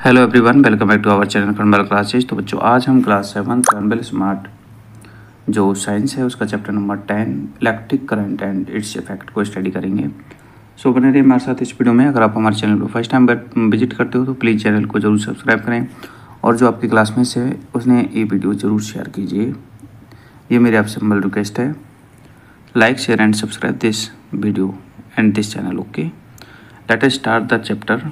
Hello everyone welcome back to our channel कनबल classes तो बच्चों, आज हम क्लास सेवन कनबल स्मार्ट जो साइंस है, उसका chapter number ten electric current and its effect को स्टडी करेंगे। सो बने रहिए हमारे साथ इस वीडियो में। अगर आप हमारे चैनल को फ़र्स्ट टाइम विज़िट करते हो तो प्लीज़ चैनल को ज़रूर सब्सक्राइब करें। और जो आपके क्लासमेट्स है, उसने ये वीडियो ज़रूर शेयर कीजिए। ये मेरी आपसे हम्बल रिक्वेस्ट है। Like share and subscribe this video and this channel okay let start the chapter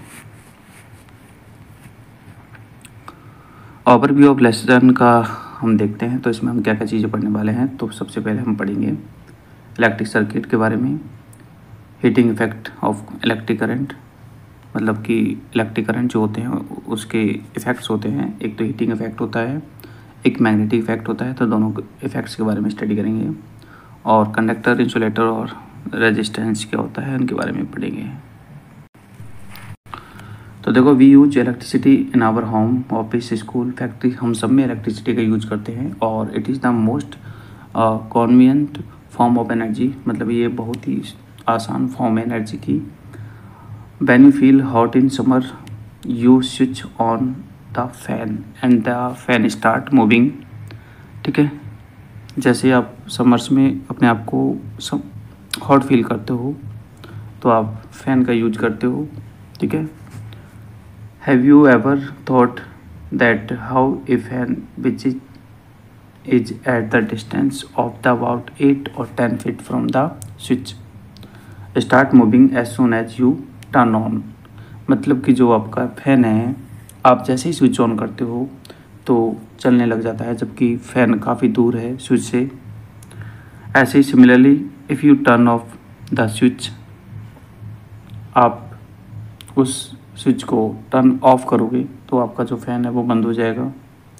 overview of lesson का हम देखते हैं तो इसमें हम क्या क्या चीज़ें पढ़ने वाले हैं तो सबसे पहले हम पढ़ेंगे इलेक्ट्रिक सर्किट के बारे में heating effect of electric current मतलब कि इलेक्ट्रिक करंट जो होते हैं, उसके इफ़ेक्ट्स होते हैं। एक तो हीटिंग इफ़ेक्ट होता है, एक मैग्नेटिक इफ़ेक्ट होता है तो दोनों इफेक्ट्स के बारे में स्टडी करेंगे। और कंडक्टर इंसुलेटर और रेजिस्टेंस क्या होता है, उनके बारे में पढ़ेंगे। तो देखो we use electricity in our home office school factory हम सब में इलेक्ट्रिसिटी का यूज़ करते हैं और it is the most convenient form of energy मतलब ये बहुत ही आसान फॉर्म है एनर्जी की। When you feel hot in summer you switch on the fan and the fan start moving ठीक है? जैसे आप समर्स में अपने आप को हॉट फील करते हो तो आप फ़ैन का यूज़ करते हो, ठीक है? Have you ever thought that how a fan which is, is at the distance of the about 8 or 10 feet from the switch start moving as soon as you turn on मतलब कि जो आपका fan है आप जैसे ही switch on करते हो तो चलने लग जाता है जबकि फ़ैन काफ़ी दूर है स्विच से ऐसे ही similarly if you turn off the switch आप उस स्विच को टर्न ऑफ़ करोगे तो आपका जो फ़ैन है वो बंद हो जाएगा।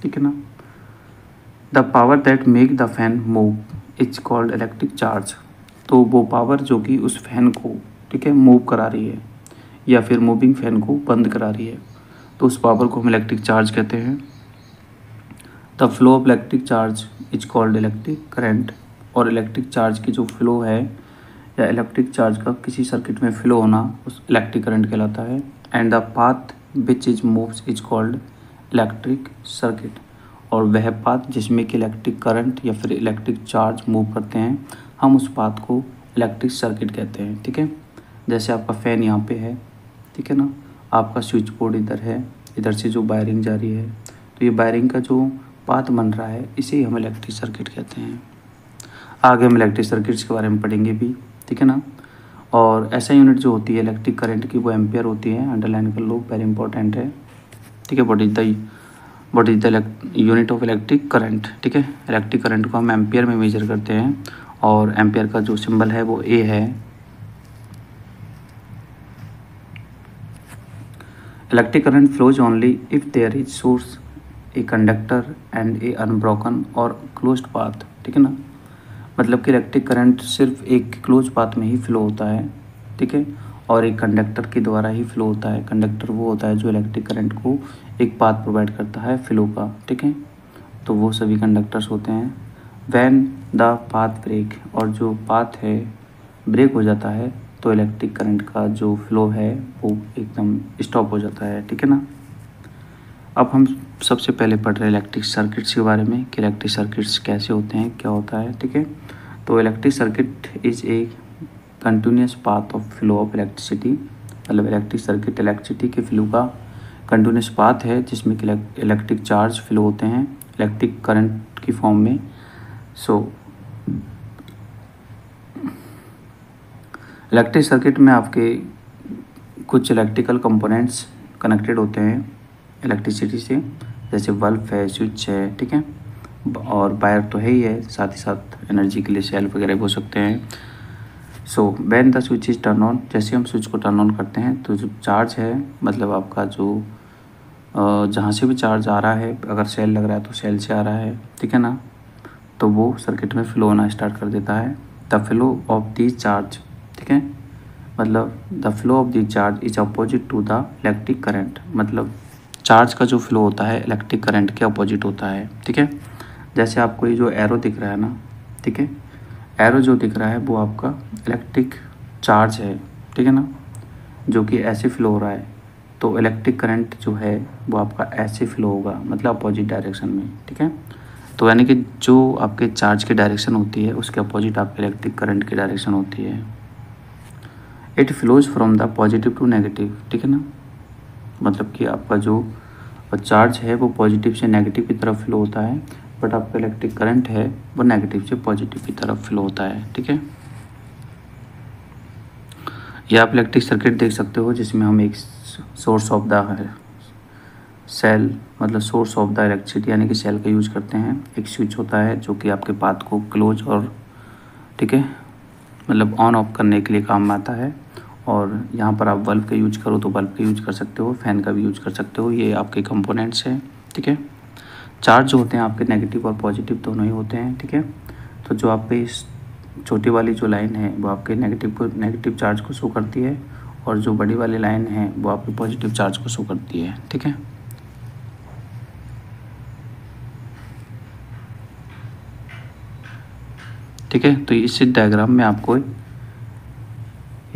ठीक है ना? The power that make the fan move is called electric charge तो वो पावर जो कि उस फ़ैन को, ठीक है मूव करा रही है, या फिर मूविंग फ़ैन को बंद करा रही है। तो उस पावर को हम इलेक्ट्रिक चार्ज कहते हैं। The flow of electric charge is called electric current और इलेक्ट्रिक चार्ज की जो फ्लो है, या इलेक्ट्रिक चार्ज का किसी सर्किट में फ्लो होना, उस इलेक्ट्रिक करंट कहलाता है। And the path which is moves is called electric circuit और वह पाथ जिसमें कि इलेक्ट्रिक करंट या फिर इलेक्ट्रिक चार्ज मूव करते हैं, हम उस पाथ को इलेक्ट्रिक सर्किट कहते हैं, ठीक है? जैसे आपका फ़ैन यहाँ पे है, ठीक है ना? आपका स्विच बोर्ड इधर है, इधर से जो वायरिंग जा रही है तो ये वायरिंग का जो पाथ बन रहा है, इसे हम इलेक्ट्रिक सर्किट कहते हैं। आगे हम इलेक्ट्रिक सर्किट्स के बारे में पढ़ेंगे भी, ठीक है ना? और ऐसा यूनिट जो होती है इलेक्ट्रिक करंट की, वो एम्पेयर होती है अंडरलाइन कर लो वेरी इंपॉर्टेंट है। ठीक है what is the what is the unit of electric current ठीक है इलेक्ट्रिक करंट को हम एम्पेयर में मेजर करते हैं और एम्पेयर का जो सिंबल है, वो ए है। Electric current flows only if there is source a conductor and a unbroken और क्लोज्ड पाथ ठीक है ना? मतलब कि इलेक्ट्रिक करंट सिर्फ़ एक क्लोज पाथ में ही फ्लो होता है, ठीक है? और एक कंडक्टर के द्वारा ही फ्लो होता है। कंडक्टर वो होता है जो इलेक्ट्रिक करंट को एक पाथ प्रोवाइड करता है फ्लो का, ठीक है? तो वो सभी कंडक्टर्स होते हैं। वैन द पाथ ब्रेक और जो पाथ है ब्रेक हो जाता है तो इलेक्ट्रिक करंट का जो फ्लो है, वो एकदम स्टॉप हो जाता है, ठीक है ना? अब हम सबसे पहले पढ़ रहे हैं इलेक्ट्रिक सर्किट्स के बारे में कि इलेक्ट्रिक सर्किट्स कैसे होते हैं, क्या होता है, ठीक है? तो electric circuit is a continuous path of flow of electricity मतलब इलेक्ट्रिक सर्किट इलेक्ट्रिसिटी के फ्लो का कंटिन्यूस पाथ है, जिसमें कि इलेक्ट्रिक चार्ज फ्लो होते हैं इलेक्ट्रिक करंट की फॉर्म में. सो इलेक्ट्रिक सर्किट में आपके कुछ इलेक्ट्रिकल कंपोनेंट्स कनेक्टेड होते हैं इलेक्ट्रिसिटी से. जैसे बल्ब है स्विच है, ठीक है? और वायर तो है ही है, साथ ही साथ एनर्जी के लिए सेल वगैरह हो सकते हैं। So when the switch is turn on जैसे हम स्विच को टर्न ऑन करते हैं तो जो चार्ज है मतलब आपका जो जहाँ से भी चार्ज आ रहा है, अगर सेल लग रहा है तो सेल से आ रहा है, ठीक है ना? तो वो सर्किट में फ्लो होना स्टार्ट कर देता है। The flow of the charge ठीक है? मतलब the flow of the charge is opposite to the electric current मतलब चार्ज का जो फ्लो होता है इलेक्ट्रिक करंट के अपोजिट होता है, ठीक है? जैसे आपको ये जो एरो दिख रहा है ना, ठीक है? एरो जो दिख रहा है, वो आपका इलेक्ट्रिक चार्ज है, ठीक है ना? जो कि ऐसे फ्लो हो रहा है तो इलेक्ट्रिक करंट जो है, वो आपका ऐसे फ्लो होगा मतलब अपोजिट डायरेक्शन में, ठीक है? तो यानी कि जो आपके चार्ज की डायरेक्शन होती है, उसके अपोजिट आपके इलेक्ट्रिक करंट की डायरेक्शन होती है। It flows from the positive to negative ठीक है ना? मतलब कि आपका जो चार्ज है, वो पॉजिटिव से नेगेटिव की तरफ़ फ्लो होता है। बट आपका इलेक्ट्रिक करंट है, वो नेगेटिव से पॉजिटिव की तरफ़ फ्लो होता है, ठीक है? या आप इलेक्ट्रिक सर्किट देख सकते हो, जिसमें हम एक सोर्स ऑफ़ द सेल मतलब सोर्स ऑफ़ द इलेक्ट्रिसिटी यानी कि सेल का यूज़ करते हैं। एक स्विच होता है, जो कि आपके पाथ को क्लोज और, ठीक है? मतलब ऑन ऑफ़ करने के लिए काम में आता है। और यहाँ पर आप बल्ब का यूज़ करो तो बल्ब का यूज़ कर सकते हो फ़ैन का भी यूज़ कर सकते हो, ये आपके कंपोनेंट्स हैं, ठीक है? चार्ज होते हैं आपके नेगेटिव और पॉजिटिव दोनों ही होते हैं, ठीक है? तो जो आपके इस छोटी वाली जो लाइन है, वो आपके नेगेटिव को नेगेटिव चार्ज को शो करती है और जो बड़ी वाली लाइन है, वो आपके पॉजिटिव चार्ज को शो करती है, ठीक है? ठीक है? तो इस डायग्राम में आपको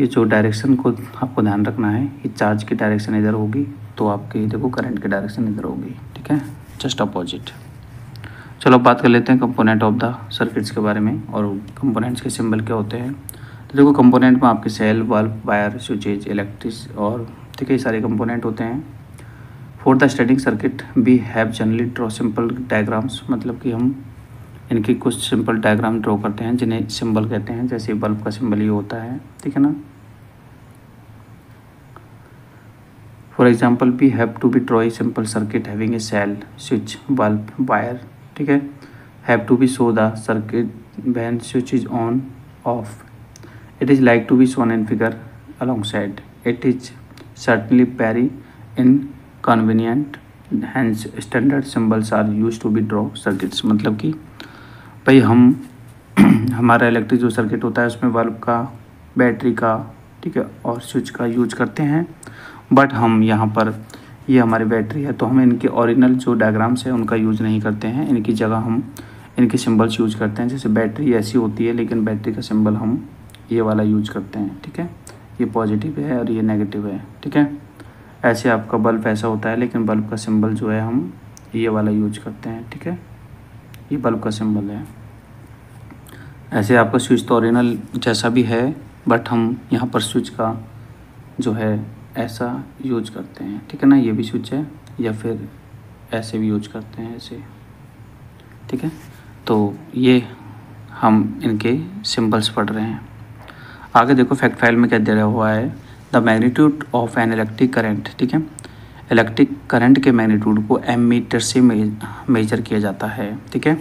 ये जो डायरेक्शन को आपको ध्यान रखना है, ये चार्ज की डायरेक्शन इधर होगी तो आपके, देखो करंट की डायरेक्शन इधर होगी, ठीक है? Just opposite. चलो बात कर लेते हैं कंपोनेंट ऑफ़ द सर्किट्स के बारे में और कंपोनेंट्स के सिंबल क्या होते हैं। तो देखो कंपोनेंट में आपके cell bulb wire switches electric और ठीक है सारे कंपोनेंट होते हैं। For the studying circuit we have generally draw simple diagrams मतलब कि हम इनकी कुछ सिंपल डायग्राम ड्रॉ करते हैं, जिन्हें सिंबल कहते हैं, जैसे बल्ब का सिंबल ये होता है, ठीक है ना? For example we have to be draw a simple circuit having a cell switch bulb wire ठीक है? Have to be show the circuit when switch is on off it is like to be shown in figure along side it is certainly very in convenient hence standard symbols are use to be draw circuits मतलब कि भाई हम, हमारा electric जो circuit होता है, उसमें bulb का बैटरी का, ठीक है? और स्विच का यूज़ करते हैं। बट हम यहाँ पर, ये यह हमारी बैटरी है तो हम इनके ओरिजिनल जो डायग्राम्स है, उनका यूज़ नहीं करते हैं। इनकी जगह हम, इनके सिंबल्स यूज़ करते हैं। जैसे बैटरी ऐसी होती है, लेकिन बैटरी का सिंबल हम ये वाला यूज़ करते हैं, ठीक है? ये पॉजिटिव है और ये नेगेटिव है, ठीक है? ऐसे आपका बल्ब ऐसा होता है, लेकिन बल्ब का सिंबल जो है, हम ये वाला यूज़ करते हैं, ठीक है? ये बल्ब का सिंबल है। ऐसे आपका स्विच तो ओरिजिनल जैसा भी है बट हम यहाँ पर स्विच का जो है ऐसा यूज़ करते हैं, ठीक है ना? ये भी स्विच है, या फिर ऐसे भी यूज़ करते हैं, ऐसे, ठीक है? तो ये हम इनके सिंबल्स पढ़ रहे हैं। आगे देखो, फैक्ट फ़ाइल में क्या दिया हुआ है? The magnitude of an electric current, ठीक है? इलेक्ट्रिक करंट के मैग्नीट्यूड को एम मीटर से मेजर किया जाता है, ठीक है?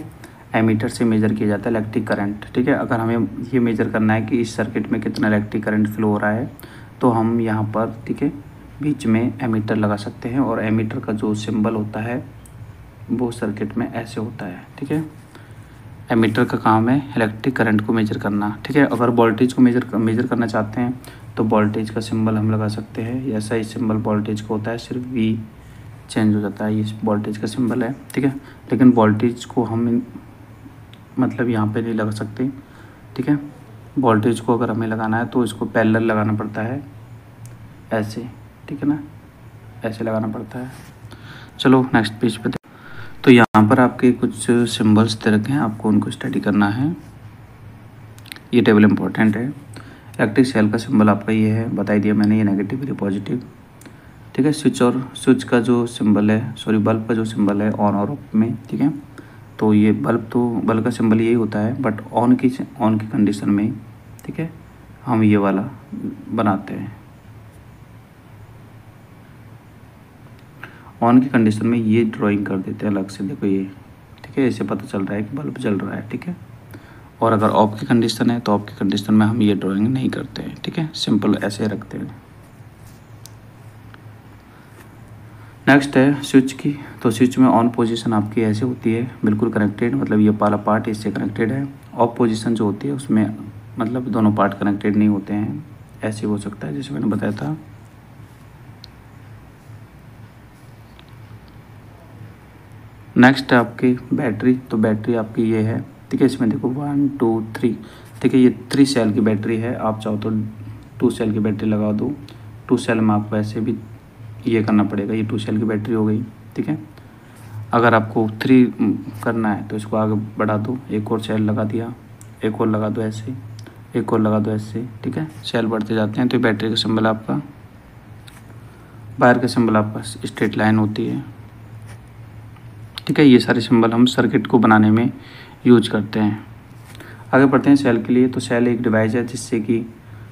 एमीटर से मेजर किया जाता है इलेक्ट्रिक करंट, ठीक है? अगर हमें ये मेजर करना है कि इस सर्किट में कितना इलेक्ट्रिक करंट फ्लो हो रहा है तो हम यहाँ पर, ठीक है, बीच में एमीटर लगा सकते हैं और एमीटर का जो सिंबल होता है, वो सर्किट में ऐसे होता है, ठीक है। एमीटर का काम है इलेक्ट्रिक करंट को मेजर करना, ठीक है। अगर वोल्टेज को मेजर मेजर करना चाहते हैं तो वोल्टेज का सिंबल हम लगा सकते हैं। ऐसा ही सिंबल वोल्टेज का होता है, सिर्फ़ वी चेंज हो जाता है, ये वोल्टेज का सिंबल है, ठीक है। लेकिन वोल्टेज को हम मतलब यहाँ पे नहीं लगा सकते, ठीक है। वोल्टेज को अगर हमें लगाना है तो इसको पैरेलल लगाना पड़ता है। ऐसे, ठीक है ना? ऐसे लगाना पड़ता है। चलो नेक्स्ट पेज पे तो यहाँ पर आपके कुछ सिंबल्स दे रखे हैं, आपको उनको स्टडी करना है। ये टेबल इम्पोर्टेंट है। इलेक्ट्रिक सेल का सिंबल आपका ये है, बताई दिया मैंने, ये नेगेटिव ये पॉजिटिव ठीक है स्विच और स्विच का जो सिंबल है सॉरी बल्ब का जो सिंबल है ऑन और ऑफ़ में, ठीक है? तो ये बल्ब तो बल्ब का सिंबल यही होता है बट ऑन की ऑन की कंडीशन में ठीक है, हम ये वाला बनाते हैं। ऑन की कंडीशन में ये ड्राइंग कर देते हैं अलग से, देखो ये, ठीक है, ऐसे पता चल रहा है कि बल्ब जल रहा है, ठीक है। और अगर ऑफ़ की कंडीशन है तो ऑफ़ की कंडीशन में हम ये ड्राइंग नहीं करते हैं, ठीक है सिंपल ऐसे रखते हैं। नेक्स्ट है स्विच की। तो स्विच में ऑन पोजीशन आपकी ऐसे होती है, बिल्कुल कनेक्टेड मतलब ये पाला पार्ट इससे कनेक्टेड है। ऑफ़ पोजीशन जो होती है, उसमें मतलब दोनों पार्ट कनेक्टेड नहीं होते हैं। ऐसे हो सकता है, जैसे मैंने बताया था। नेक्स्ट है आपकी बैटरी तो बैटरी आपकी ये है। ठीक है, इसमें देखो वन टू थ्री ठीक है, ये थ्री सेल की बैटरी है। आप चाहो तो टू सेल की बैटरी लगा दो। टू सेल में आपको ऐसे भी ये करना पड़ेगा, ये टू सेल की बैटरी हो गई, ठीक है? अगर आपको थ्री करना है तो इसको आगे बढ़ा दो, एक और सेल लगा दिया, एक और लगा दो ऐसे, एक और लगा दो ऐसे, ठीक है? सेल बढ़ते जाते हैं तो बैटरी का सिंबल आपका वायर का सिंबल आपका स्ट्रेट लाइन होती है, ठीक है? ये सारे सिंबल हम सर्किट को बनाने में यूज़ करते हैं। आगे बढ़ते हैं सेल के लिए तो सेल एक डिवाइस है, जिससे कि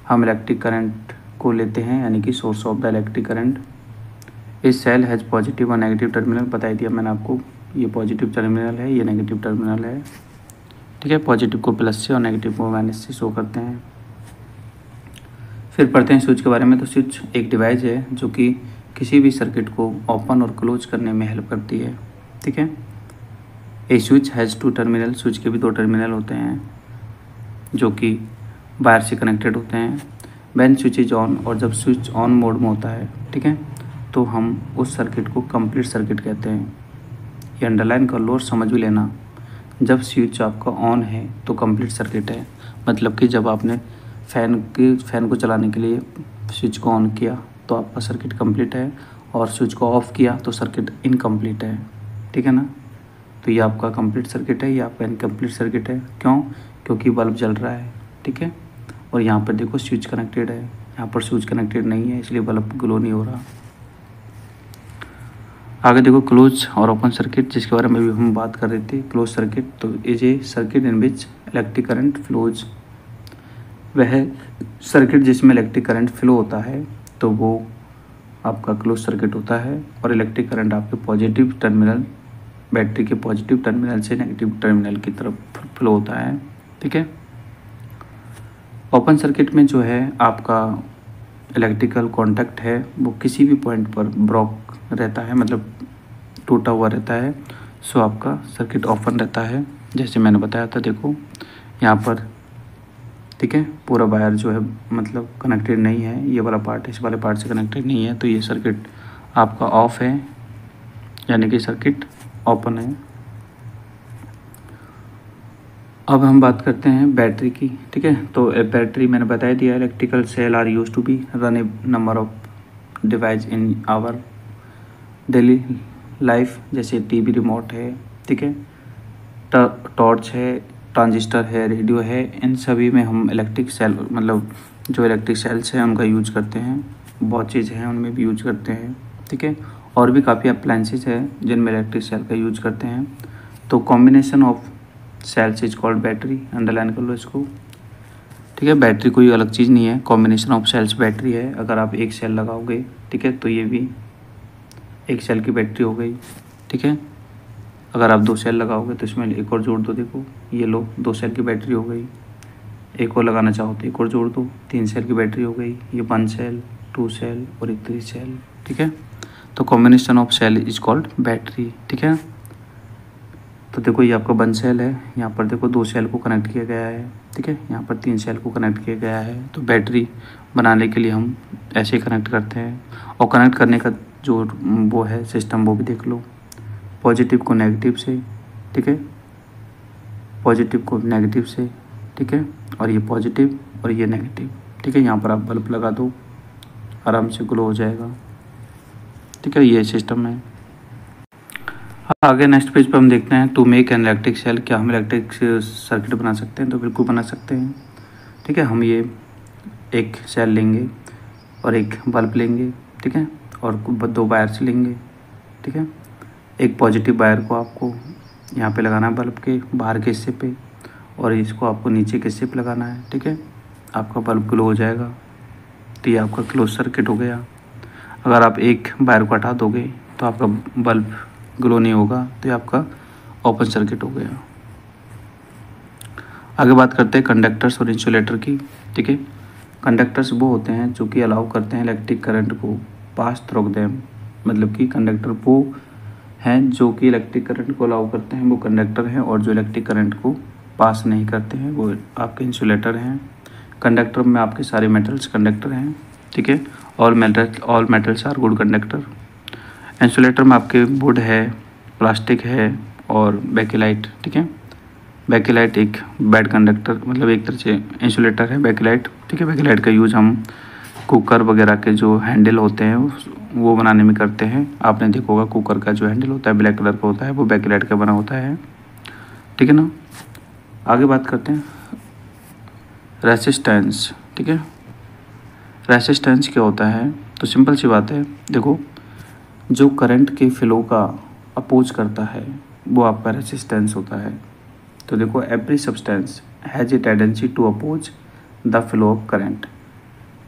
हम इलेक्ट्रिक करंट को लेते हैं, यानी कि source of the electric current इस सेल हैज़ पॉजिटिव और नेगेटिव टर्मिनल बताई दिया मैंने आपको, ये पॉजिटिव टर्मिनल है, ये नेगेटिव टर्मिनल है। ठीक है पॉजिटिव को प्लस से और नेगेटिव को माइनस से शो करते हैं। फिर पढ़ते हैं स्विच के बारे में तो स्विच एक डिवाइस है, जो कि किसी भी सर्किट को ओपन और क्लोज करने में हेल्प करती है। ठीक है? A switch has two terminal switch के भी दो टर्मिनल होते हैं, जो कि वायर से कनेक्टेड होते हैं। वैन स्विच इज़ ऑन और जब स्विच ऑन मोड में होता है, ठीक है? तो हम उस सर्किट को कंप्लीट सर्किट कहते हैं। ये अंडरलाइन कर लो और समझ भी लेना। जब स्विच आपका ऑन है तो कंप्लीट सर्किट है। मतलब कि जब आपने फ़ैन के फ़ैन को चलाने के लिए स्विच को ऑन किया तो आपका सर्किट कंप्लीट है। और स्विच को ऑफ़ किया तो सर्किट इनकम्प्लीट है। ठीक है ना? तो ये आपका कंप्लीट सर्किट है, ये आपका इनकम्प्लीट सर्किट है। क्यों? क्योंकि बल्ब जल रहा है। ठीक है? और यहाँ पर देखो स्विच कनेक्टेड है। यहाँ पर स्विच कनेक्टेड नहीं है, इसलिए बल्ब ग्लो नहीं हो रहा। आगे देखो क्लोज और ओपन सर्किट जिसके बारे में भी हम बात कर रहे थे क्लोज सर्किट तो is a circuit in which electric current flows वह सर्किट जिसमें इलेक्ट्रिक करंट फ्लो होता है तो वो आपका क्लोज सर्किट होता है और इलेक्ट्रिक करंट आपके पॉजिटिव टर्मिनल बैटरी के पॉजिटिव टर्मिनल से नेगेटिव टर्मिनल की तरफ़ फ्लो होता है, ठीक है? ओपन सर्किट में जो है आपका इलेक्ट्रिकल कॉन्टैक्ट है, वो किसी भी पॉइंट पर ब्रॉक रहता है मतलब टूटा हुआ रहता है सो आपका सर्किट ओपन रहता है। जैसे मैंने बताया था, देखो, यहाँ पर, ठीक है, पूरा वायर जो है मतलब कनेक्टेड नहीं है, ये वाला पार्ट इस वाले पार्ट से कनेक्टेड नहीं है तो ये सर्किट आपका ऑफ़ है, यानी कि सर्किट ओपन है। अब हम बात करते हैं बैटरी की, ठीक है? तो बैटरी मैंने बताया दिया electrical cell are use to be run a number of device in our daily life जैसे टीवी रिमोट है, ठीक है? टॉर्च है ट्रांजिस्टर है रेडियो है, इन सभी में हम इलेक्ट्रिक सेल मतलब जो इलेक्ट्रिक सेल्स हैं, उनका यूज़ करते हैं, बहुत चीज़ हैं, उनमें भी यूज़ करते हैं, ठीक है? और भी काफ़ी अप्लाइंसेज है, जिनमें इलेक्ट्रिक सेल का यूज़ करते हैं। तो combination of cells is called battery underline कर लो इसको। ठीक है बैटरी कोई अलग चीज़ नहीं है कॉम्बिनेशन ऑफ़ सेल्स बैटरी है, अगर आप एक सेल लगाओगे, ठीक है तो ये भी एक सेल की बैटरी हो गई, ठीक है। अगर आप दो सेल लगाओगे तो इसमें एक और जोड़ दो, देखो, ये लो, दो सेल की बैटरी हो गई। एक और लगाना चाहो तो एक और जोड़ दो, तीन सेल की बैटरी हो गई, ये वन सेल टू सेल और एक थ्री सेल ठीक है। तो combination of cell is called battery ठीक है। तो देखो ये आपका वन सेल है। यहाँ पर देखो दो सेल को कनेक्ट किया गया है, ठीक है? यहाँ पर तीन सेल को कनेक्ट किया गया है। तो बैटरी बनाने के लिए हम ऐसे ही कनेक्ट करते हैं। और कनेक्ट करने का जो वो है सिस्टम, वो भी देख लो। पॉजिटिव को नेगेटिव से, ठीक है? पॉजिटिव को नेगेटिव से, ठीक है? और ये पॉजिटिव और ये नेगेटिव, ठीक है? यहाँ पर आप बल्ब लगा दो, आराम से ग्लो हो जाएगा। ठीक है, ये सिस्टम है। आगे नेक्स्ट पेज पर हम देखते हैं to make an electric cell क्या हम इलेक्ट्रिक सर्किट बना सकते हैं तो बिल्कुल बना सकते हैं। ठीक है, हम ये एक सेल लेंगे और एक बल्ब लेंगे, ठीक है, और दो वायर्स लेंगे, ठीक है। एक पॉजिटिव वायर को आपको यहाँ पे लगाना है बल्ब के, बाहर के हिस्से पे, और इसको आपको नीचे के हिस्से पे लगाना है, ठीक है। आपका बल्ब ग्लो हो जाएगा तो ये आपका क्लोज सर्किट हो गया। अगर आप एक वायर को हटा दोगे तो आपका बल्ब ग्लो नहीं होगा तो ये आपका ओपन सर्किट हो गया। आगे बात करते हैं कंडक्टर्स और इंसुलेटर की, ठीक है? कंडक्टर्स वो होते हैं जो कि अलाउ करते हैं इलेक्ट्रिक करंट को पास थ्रोक देम मतलब कि कंडक्टर वो हैं जो कि इलेक्ट्रिक करंट को अलाउ करते हैं, वो कंडक्टर हैं और जो इलेक्ट्रिक करंट को पास नहीं करते हैं, वो आपके इंसुलेटर हैं। कंडक्टर में आपके सारे मेटल्स कंडक्टर हैं, ठीक है? All metal all metals are good conductor insulator में आपके वुड है प्लास्टिक है और बैकेलाइट ठीक है? बैकेलाइट एक बैड कंडक्टर मतलब एक तरह से इंसुलेटर है बैकेलाइट ठीक है? बैकेलाइट का यूज़ हम कुकर वगैरह के जो हैंडल होते हैं, वो बनाने में करते हैं। आपने देखा होगा कुकर का जो हैंडल होता है ब्लैक कलर का होता है, वो बैकेलाइट का बना होता है, ठीक है ना? आगे बात करते हैं। रेसिस्टेंस ठीक है? रेसिस्टेंस क्या होता है? तो सिंपल सी बात है, देखो जो करंट के फ्लो का अपोज करता है, वो आपका रेसिस्टेंस होता है। तो देखो every substance has a tendency to oppose the flow of current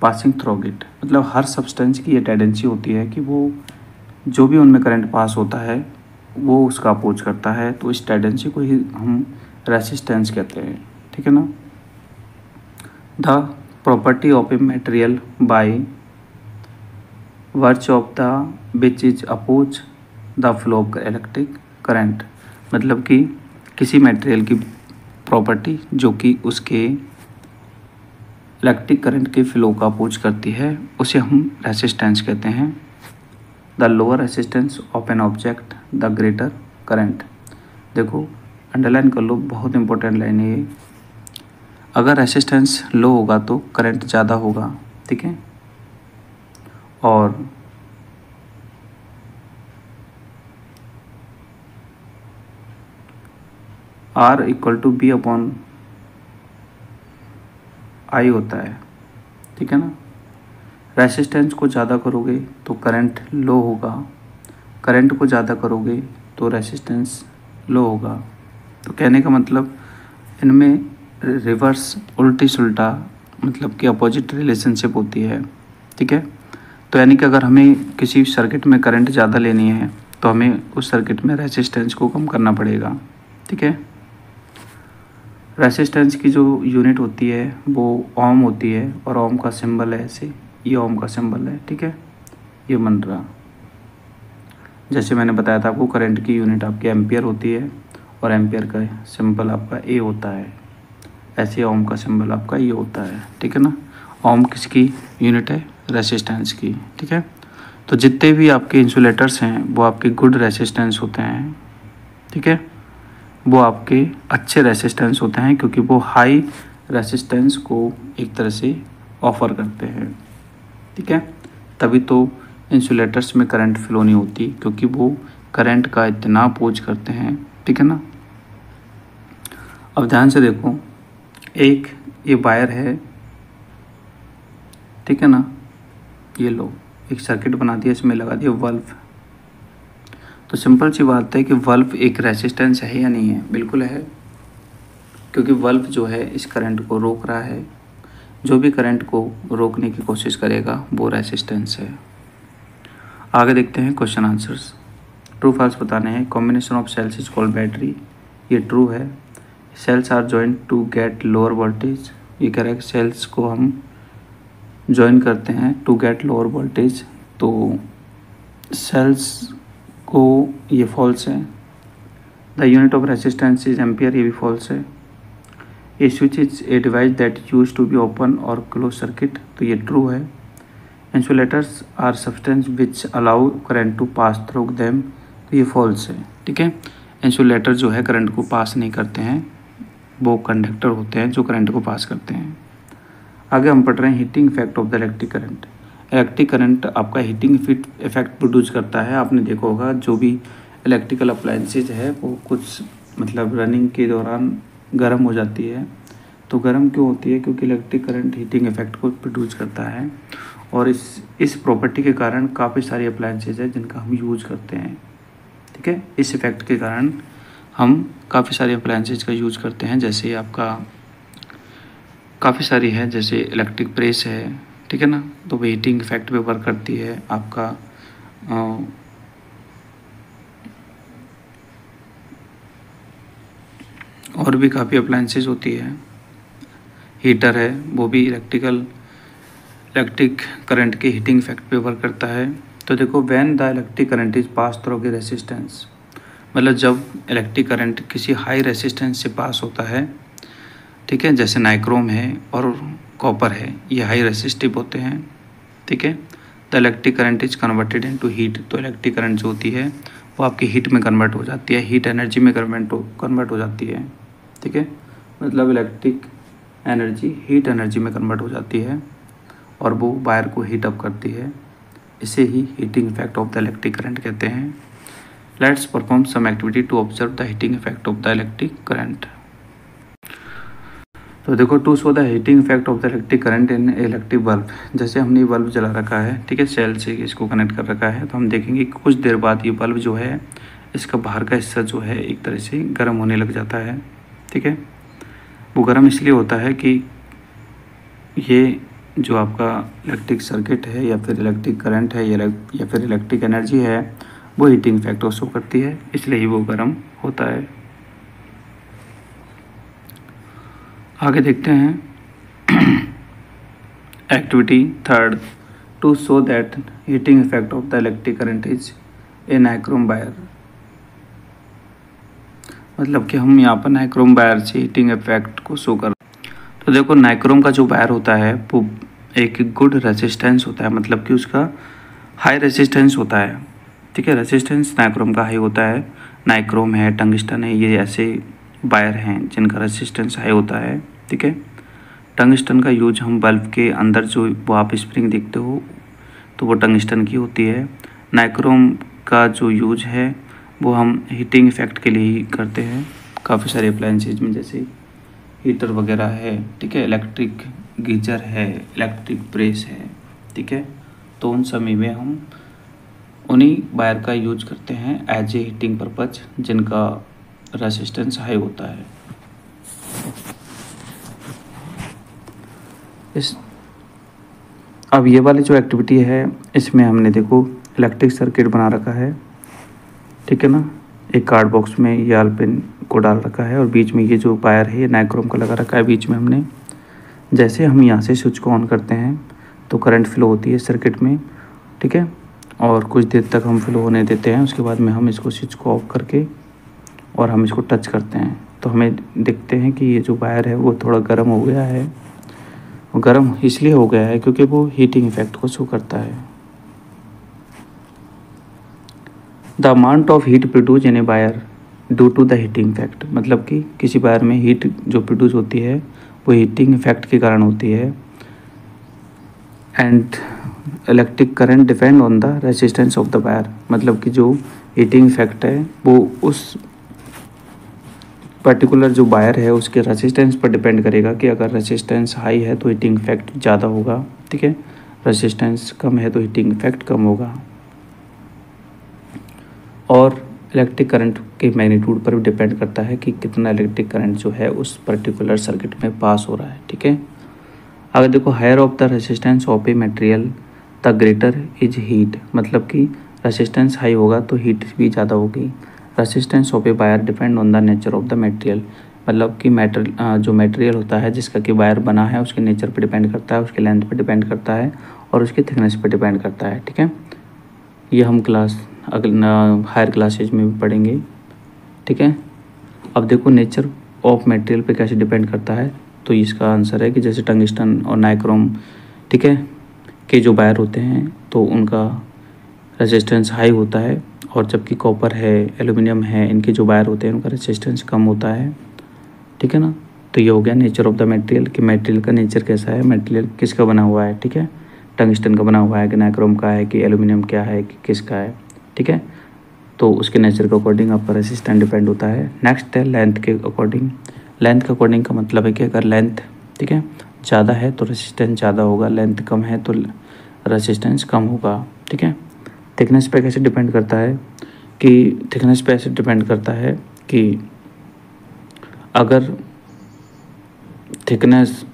passing through it मतलब हर सब्सटेंस की ये टेंडेंसी होती है कि वो, जो भी उनमें करंट पास होता है, वो उसका अपोज करता है। तो इस टेंडेंसी को ही हम रेसिस्टेंस कहते हैं, ठीक है ना? The property of a material by virtue of the which is oppose the flow of electric current. मतलब कि किसी मटेरियल की प्रॉपर्टी जो कि उसके इलेक्ट्रिक करंट के फ्लो का अपोज करती है, उसे हम रेसिस्टेंस कहते हैं। The lower resistance of an object the greater current देखो अंडरलाइन कर लो, बहुत इंपॉर्टेंट लाइन है ये। अगर रेसिस्टेंस लो होगा तो करंट ज़्यादा होगा, ठीक है? और R equal to V upon I होता है, ठीक है ना? रेसिस्टेंस को ज़्यादा करोगे तो करंट लो होगा। करंट को ज़्यादा करोगे तो रेसिस्टेंस लो होगा। तो कहने का मतलब इनमें रिवर्स उल्टी सुल्टा मतलब कि अपोजिट रिलेशनशिप होती है, ठीक है? तो यानी कि अगर हमें किसी सर्किट में करंट ज़्यादा लेनी है तो हमें उस सर्किट में रेसिस्टेंस को कम करना पड़ेगा, ठीक है? रेसिस्टेंस की जो यूनिट होती है, वो ओम होती है और ओम का सिंबल है ऐसे, ये ओम का सिंबल है, ठीक है? ये मंत्रा जैसे मैंने बताया था आपको करंट की यूनिट आपकी एम्पियर होती है और एम्पियर का सिंबल आपका ए होता है। ऐसे ओम का सिंबल आपका ये होता है, ठीक है ना? ओम किसकी यूनिट है? रेसिस्टेंस की, ठीक है? तो जितने भी आपके इंसुलेटर्स हैं, वो आपके गुड रेसिस्टेंस होते हैं, ठीक है? वो आपके अच्छे रेसिस्टेंस होते हैं क्योंकि वो हाई रेसिस्टेंस को एक तरह से ऑफ़र करते हैं, ठीक है? तभी तो इंसुलेटर्स में करंट फ्लो नहीं होती क्योंकि वो करंट का इतना पोज करते हैं, ठीक है ना? अब ध्यान से देखो, एक ये वायर है, ठीक है ना? ये लो, एक सर्किट बना दिया, इसमें लगा दिया बल्ब तो सिंपल सी बात है कि वल्फ एक रेसिस्टेंस है या नहीं है? बिल्कुल है। क्योंकि वल्फ जो है, इस करंट को रोक रहा है। जो भी करंट को रोकने की कोशिश करेगा, वो रेसिस्टेंस है। आगे देखते हैं क्वेश्चन आंसर्स ट्रू फॉल्स बताने हैं। Combination of cells is called battery ये ट्रू है। Cells are joint to get lower voltage ये कह रहा है कि सेल्स को हम ज्वाइन करते हैं टू गेट लोअर वोल्टेज तो सेल्स को ये फॉल्स है। The unit of resistance is ampere ये भी फॉल्स है। A switch is a device that use to be open और क्लोज सर्किट तो ये ट्रू है। Insulators are substance which allow current to pass through them तो ये फॉल्स है, ठीक है? इंसुलेटर जो है करंट को पास नहीं करते हैं। वो कंडक्टर होते हैं जो करंट को पास करते हैं। आगे हम पढ़ रहे हैं heating effect of the electric current electric current आपका हीटिंग इफ़ेक्ट प्रोड्यूस करता है। आपने देखा होगा, जो भी इलेक्ट्रिकल अप्लाइंसेज है, वो कुछ मतलब रनिंग के दौरान गर्म हो जाती है। तो गर्म क्यों होती है? क्योंकि इलेक्ट्रिक करंट हीटिंग इफ़ेक्ट को प्रोड्यूस करता है। और इस इस प्रॉपर्टी के कारण काफ़ी सारी अप्लाइंसेज है जिनका हम यूज़ करते हैं। ठीक है? इस इफ़ेक्ट के कारण हम काफ़ी सारे अप्लाइंसेज का यूज़ करते हैं। जैसे आपका काफ़ी सारी है जैसे इलेक्ट्रिक प्रेस है ठीक है ना? तो वो हीटिंग इफ़ेक्ट पे वर्क करती है आपका आ, और भी काफ़ी अप्लाइंसेज होती है। हीटर है वो भी इलेक्ट्रिकल इलेक्ट्रिक करंट के हीटिंग इफ़ेक्ट पे वर्क करता है। तो देखो when the electric current is pass through के रेसिस्टेंस मतलब जब इलेक्ट्रिक करंट किसी हाई रेसिस्टेंस से पास होता है ठीक है, जैसे नाइक्रोम है और कॉपर है, ये हाई रेसिस्टिव होते हैं, ठीक है। The electric current is converted into heat तो इलेक्ट्रिक करंट जो होती है, वो आपकी हीट में कन्वर्ट हो जाती है हीट एनर्जी में कन्वर्ट हो कन्वर्ट हो जाती है, ठीक है। मतलब इलेक्ट्रिक एनर्जी हीट एनर्जी में कन्वर्ट हो जाती है और वो वायर को हीट अप करती है। इसे ही heating effect of the electric current कहते हैं। Let's perform some activity to observe the heating effect of the electric current तो देखो to show the heating effect of the electric current in electric bulb जैसे हमने ये bulb जला रखा है, ठीक है सेल से इसको कनेक्ट कर रखा है तो हम देखेंगे कुछ देर बाद ये बल्ब जो है, इसका बाहर का हिस्सा जो है, एक तरह से गर्म होने लग जाता है, ठीक है? वो गर्म इसलिए होता है कि ये जो आपका इलेक्ट्रिक सर्किट है, या फिर इलेक्ट्रिक करंट है, या फिर इलेक्ट्रिक एनर्जी है, वो हीटिंग इफ़ेक्ट शो करती है, इसलिए ही वो गर्म होता है। आगे देखते हैं। Activity third to show that heating effect of the electric current is a nichrome wire मतलब कि हम यहाँ पर नाइक्रोम वायर से हीटिंग इफ़ेक्ट को शो कर तो देखो नाइक्रोम का जो वायर होता है, वो एक गुड रेसिस्टेंस होता है। मतलब कि उसका हाई रेसिस्टेंस होता है। ठीक है रेसिस्टेंस नाइक्रोम का हाई होता है। नाइक्रोम है, टंगस्टन है, ये ऐसे वायर हैं जिनका रेसिस्टेंस हाई होता है। ठीक है? टंगस्टन का यूज़ हम बल्ब के अंदर जो वो आप स्प्रिंग देखते हो तो वो टंगस्टन की होती है। नाइक्रोम का जो यूज़ है, वो हम हीटिंग इफ़ेक्ट के लिए ही करते हैं। काफ़ी सारे अप्लाइंसेज में जैसे हीटर वगैरह है, ठीक है? इलेक्ट्रिक गीजर है, इलेक्ट्रिक प्रेस है, ठीक है? तो उन समय में हम उन्हीं वायर का यूज़ करते हैं एज ए हीटिंग पर्पज जिनका रेसिस्टेंस हाई होता है। इस, अब ये वाली जो एक्टिविटी है, इसमें हमने देखो इलेक्ट्रिक सर्किट बना रखा है, ठीक है ना? एक कार्ड बॉक्स में ये आलपिन को डाल रखा है और बीच में ये जो वायर है, ये नाइक्रोम का लगा रखा है बीच में हमने। जैसे हम यहाँ से स्विच को ऑन करते हैं तो करंट फ्लो होती है सर्किट में, ठीक है? और कुछ देर तक हम फ्लो होने देते हैं, उसके बाद में हम इसको स्विच को ऑफ़ करके और हम इसको टच करते हैं। तो हमें देखते हैं कि ये जो वायर है, वो थोड़ा गर्म हो गया है। गर्म इसलिए हो गया है क्योंकि वो हीटिंग इफ़ेक्ट को शो करता है। The amount of heat produce in a wire due to the heating effect मतलब कि किसी वायर में हीट जो प्रोड्यूस होती है, वो हीटिंग इफ़ेक्ट के कारण होती है। And electric current depend on the resistance of the wire मतलब कि जो हीटिंग इफ़ेक्ट है, वो उस पर्टिकुलर जो वायर है, उसके रेसिस्टेंस पर डिपेंड करेगा कि अगर रेसिस्टेंस हाई है तो हीटिंग इफ़ेक्ट ज़्यादा होगा, ठीक है? रेसिस्टेंस कम है तो हीटिंग इफ़ेक्ट कम होगा। और इलेक्ट्रिक करंट के मैग्नीट्यूड पर भी डिपेंड करता है कि कितना इलेक्ट्रिक करंट जो है, उस पर्टिकुलर सर्किट में पास हो रहा है, ठीक है? अगर देखो higher of the resistance of a material the greater is heat मतलब कि रेसिस्टेंस हाई होगा तो हीट भी ज़्यादा होगी। Resistance of a wire depend on the nature of the material मतलब कि मेटर जो मटेरियल होता है, जिसका कि वायर बना है, उसके नेचर पर डिपेंड करता है, उसके लेंथ पर डिपेंड करता है, और उसकी थिकनेस पर डिपेंड करता है, ठीक है? ये हम क्लास अगले हायर क्लासेज में भी पढ़ेंगे, ठीक है? अब देखो नेचर ऑफ़ मटेरियल पे कैसे डिपेंड करता है तो इसका आंसर है कि जैसे टंगस्टन और नाइक्रोम ठीक है? के जो वायर होते हैं तो उनका रेजिस्टेंस हाई होता है और जबकि कॉपर है एलुमिनियम है, इनके जो वायर होते हैं, उनका रेजिस्टेंस कम होता है। ठीक है ना? तो ये हो गया नेचर ऑफ़ द मटेरियल कि मटेरियल का नेचर कैसा है? मटेरियल किसका बना हुआ है? ठीक है? टंगस्टन का बना हुआ है कि नाइक्रोम का है कि एलुमिनियम क्या है कि किसका है? ठीक है? तो उसके नेचर के अकॉर्डिंग आपका रेसिस्टेंस डिपेंड होता है। नेक्स्ट है लेंथ के अकॉर्डिंग लेंथ के अकॉर्डिंग का मतलब है कि अगर लेंथ ठीक है? ज़्यादा है तो रेसिस्टेंस ज़्यादा होगा। लेंथ कम है तो रेसिस्टेंस कम होगा। ठीक है? थिकनेस पे कैसे डिपेंड करता है? कि थिकनेस पे ऐसे डिपेंड करता है कि अगर थिकनेस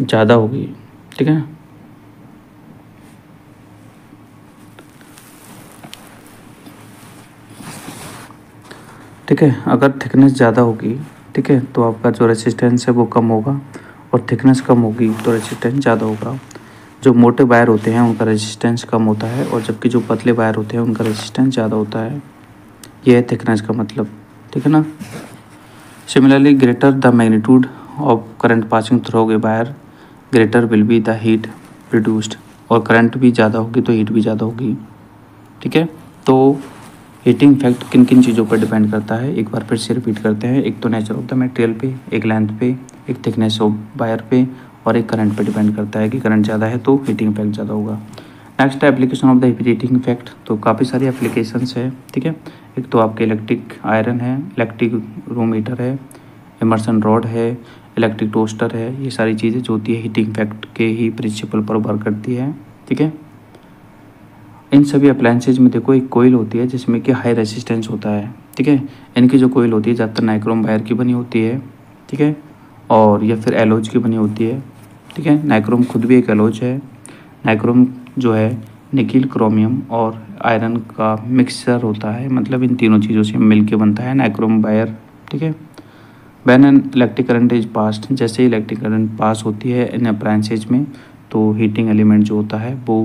ज़्यादा होगी, ठीक है ठीक है, अगर थिकनेस ज़्यादा होगी, ठीक है तो आपका जो रेसिस्टेंस है वो कम होगा और थिकनेस कम होगी तो रेसिस्टेंस ज़्यादा होगा। जो मोटे वायर होते हैं, उनका रेजिस्टेंस कम होता है और जबकि जो पतले वायर होते हैं, उनका रेजिस्टेंस ज़्यादा होता है। ये है थिकनेस का मतलब ठीक है ना? Similarly greater the magnitude of current passing through a wire greater will be the heat produced और करंट भी ज़्यादा होगी तो हीट भी ज़्यादा होगी, ठीक है? तो हीटिंग इफ़ेक्ट किन किन चीज़ों पर डिपेंड करता है? एक बार फिर से रिपीट करते हैं। एक तो नेचर ऑफ़ द मटेरियल पे, एक लेंथ पे, एक थिकनेस ऑफ़ वायर पे और एक करंट पर डिपेंड करता है कि करंट ज़्यादा है तो हीटिंग इफ़ेक्ट ज़्यादा होगा। नेक्स्ट है application of the heating effect तो काफ़ी सारी एप्लीकेशंस है, ठीक है? एक तो आपके इलेक्ट्रिक आयरन है इलेक्ट्रिक रूम हीटर है इमर्सन रॉड है इलेक्ट्रिक टोस्टर है, ये सारी चीज़ें जो होती है हीटिंग इफ़ेक्ट के ही प्रिंसिपल पर वर्क करती है, ठीक है? इन सभी अप्लाइंसेज में देखो एक कोयल होती है जिसमें कि हाई रेसिस्टेंस होता है, ठीक है? इनकी जो कोयल होती है, ज़्यादातर नाइक्रोम वायर की बनी होती है, ठीक है? और या फिर एलोज की बनी होती है ठीक है? नाइक्रोम खुद भी एक एलोज है। नाइक्रोम जो है निकिल क्रोमियम और आयरन का मिक्सचर होता है। मतलब इन तीनों चीज़ों से मिल के बनता है नाइक्रोम वायर ठीक है? When an electric current is passed जैसे ही इलेक्ट्रिक करंट पास होती है इन अप्लाइंसेज में तो हीटिंग एलिमेंट जो होता है, वो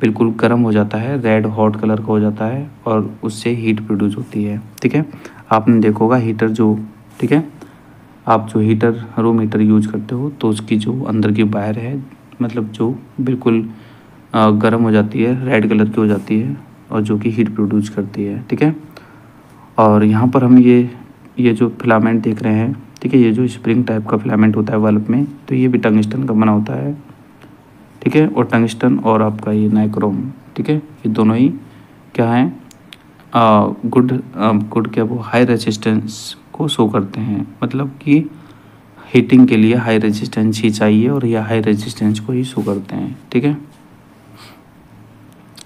बिल्कुल गर्म हो जाता है रेड हॉट कलर का हो जाता है और उससे हीट प्रोड्यूस होती है, ठीक है? आपने देखोगा हीटर जो, ठीक है? आप जो हीटर रूम हीटर यूज़ करते हो तो उसकी जो अंदर की वायर है मतलब जो बिल्कुल गर्म हो जाती है, रेड कलर की हो जाती है, और जो कि हीट प्रोड्यूस करती है, ठीक है? और यहाँ पर हम ये ये जो फिलामेंट देख रहे हैं, ठीक है, ये जो स्प्रिंग टाइप का फिलामेंट होता है बल्ब में तो ये भी टंगस्टन का बना होता है, ठीक है? और टंगस्टन और आपका ये नाइक्रोम, ठीक है? ये दोनों ही क्या हैं? गुड गुड क्या वो? हाई रेजिस्टेंस को शो करते हैं। मतलब कि हीटिंग के लिए हाई रेजिस्टेंस ही चाहिए और ये हाई रेजिस्टेंस को ही शो करते हैं, ठीक है?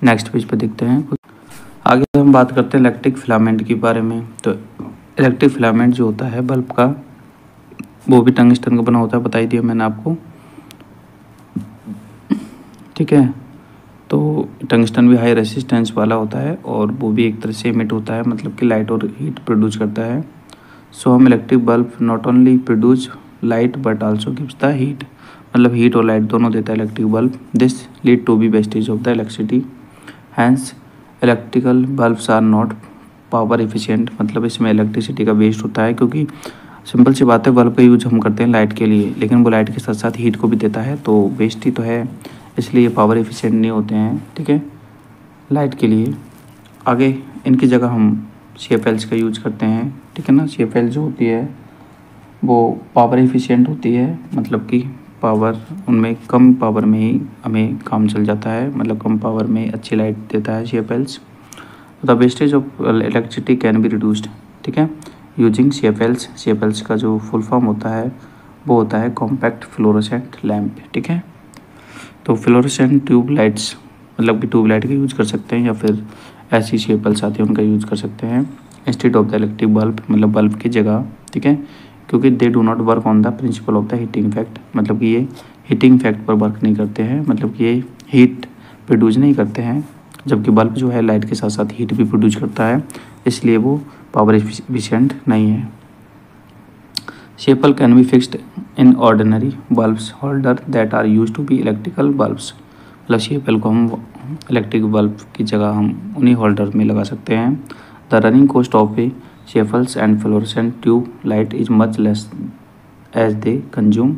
नेक्स्ट पेज पर देखते हैं आगे हम बात करते हैं इलेक्ट्रिक फिलामेंट के बारे में। तो इलेक्ट्रिक फिलामेंट जो होता है बल्ब का, वो भी टंगस्टन का बना होता है, बताई दिया मैंने आपको। ठीक है? तो टंगस्टन भी हाई रेसिस्टेंस वाला होता है और वो भी एक तरह से इमिट होता है मतलब कि लाइट और हीट प्रोड्यूस करता है। सो हम electric bulb not only produce light but also gives the heat मतलब हीट और लाइट दोनों देता है electric bulb this lead to be wastage of the electricity hence electrical bulbs are not power efficient मतलब इसमें electricity का waste होता है, क्योंकि सिंपल सी बात है बल्ब का यूज़ हम करते हैं लाइट के लिए, लेकिन वो लाइट के साथ साथ हीट को भी देता है तो वेस्ट ही तो है। इसलिए पावर एफिशिएंट नहीं होते हैं, ठीक है? लाइट के लिए। आगे, इनकी जगह हम सी का यूज़ करते हैं। ठीक है ना? सी एफ़ एल जो होती है, वो पावर एफिशिएंट होती है। मतलब कि पावर उनमें कम पावर में ही हमें काम चल जाता है। मतलब कम पावर में अच्छी लाइट देता है C F Ls the wastage of electricity can be reduced ठीक है? Using C F Ls C F Ls का जो फुल फॉर्म होता है, वो होता है कॉम्पैक्ट फ्लोरोसेंट लैम्प ठीक है? तो फ्लोरोसेंट ट्यूब लाइट्स मतलब कि ट्यूब लाइट का यूज़ कर सकते हैं या फिर ऐसी सी एफ़ एल्स आती है, उनका यूज़ कर सकते हैं। Instead of the electric bulb मतलब बल्ब की जगह, ठीक है? क्योंकि they do not work on the principle of the heating effect मतलब कि ये हीटिंग इफ़ेक्ट पर वर्क नहीं करते हैं मतलब कि ये हीट प्रोड्यूस नहीं करते हैं, जबकि बल्ब जो है लाइट के साथ साथ हीट भी प्रोड्यूस करता है, इसलिए वो पावर एफिशिएंट नहीं है। CFLs can be fixed in ordinary bulbs holder that are use to be electrical bulbs मतलब शेपल को हम इलेक्ट्रिक बल्ब की जगह हम उन्हीं होल्डर में लगा सकते हैं। The running cost of a CFLs and fluorescent tube light is much less as they consume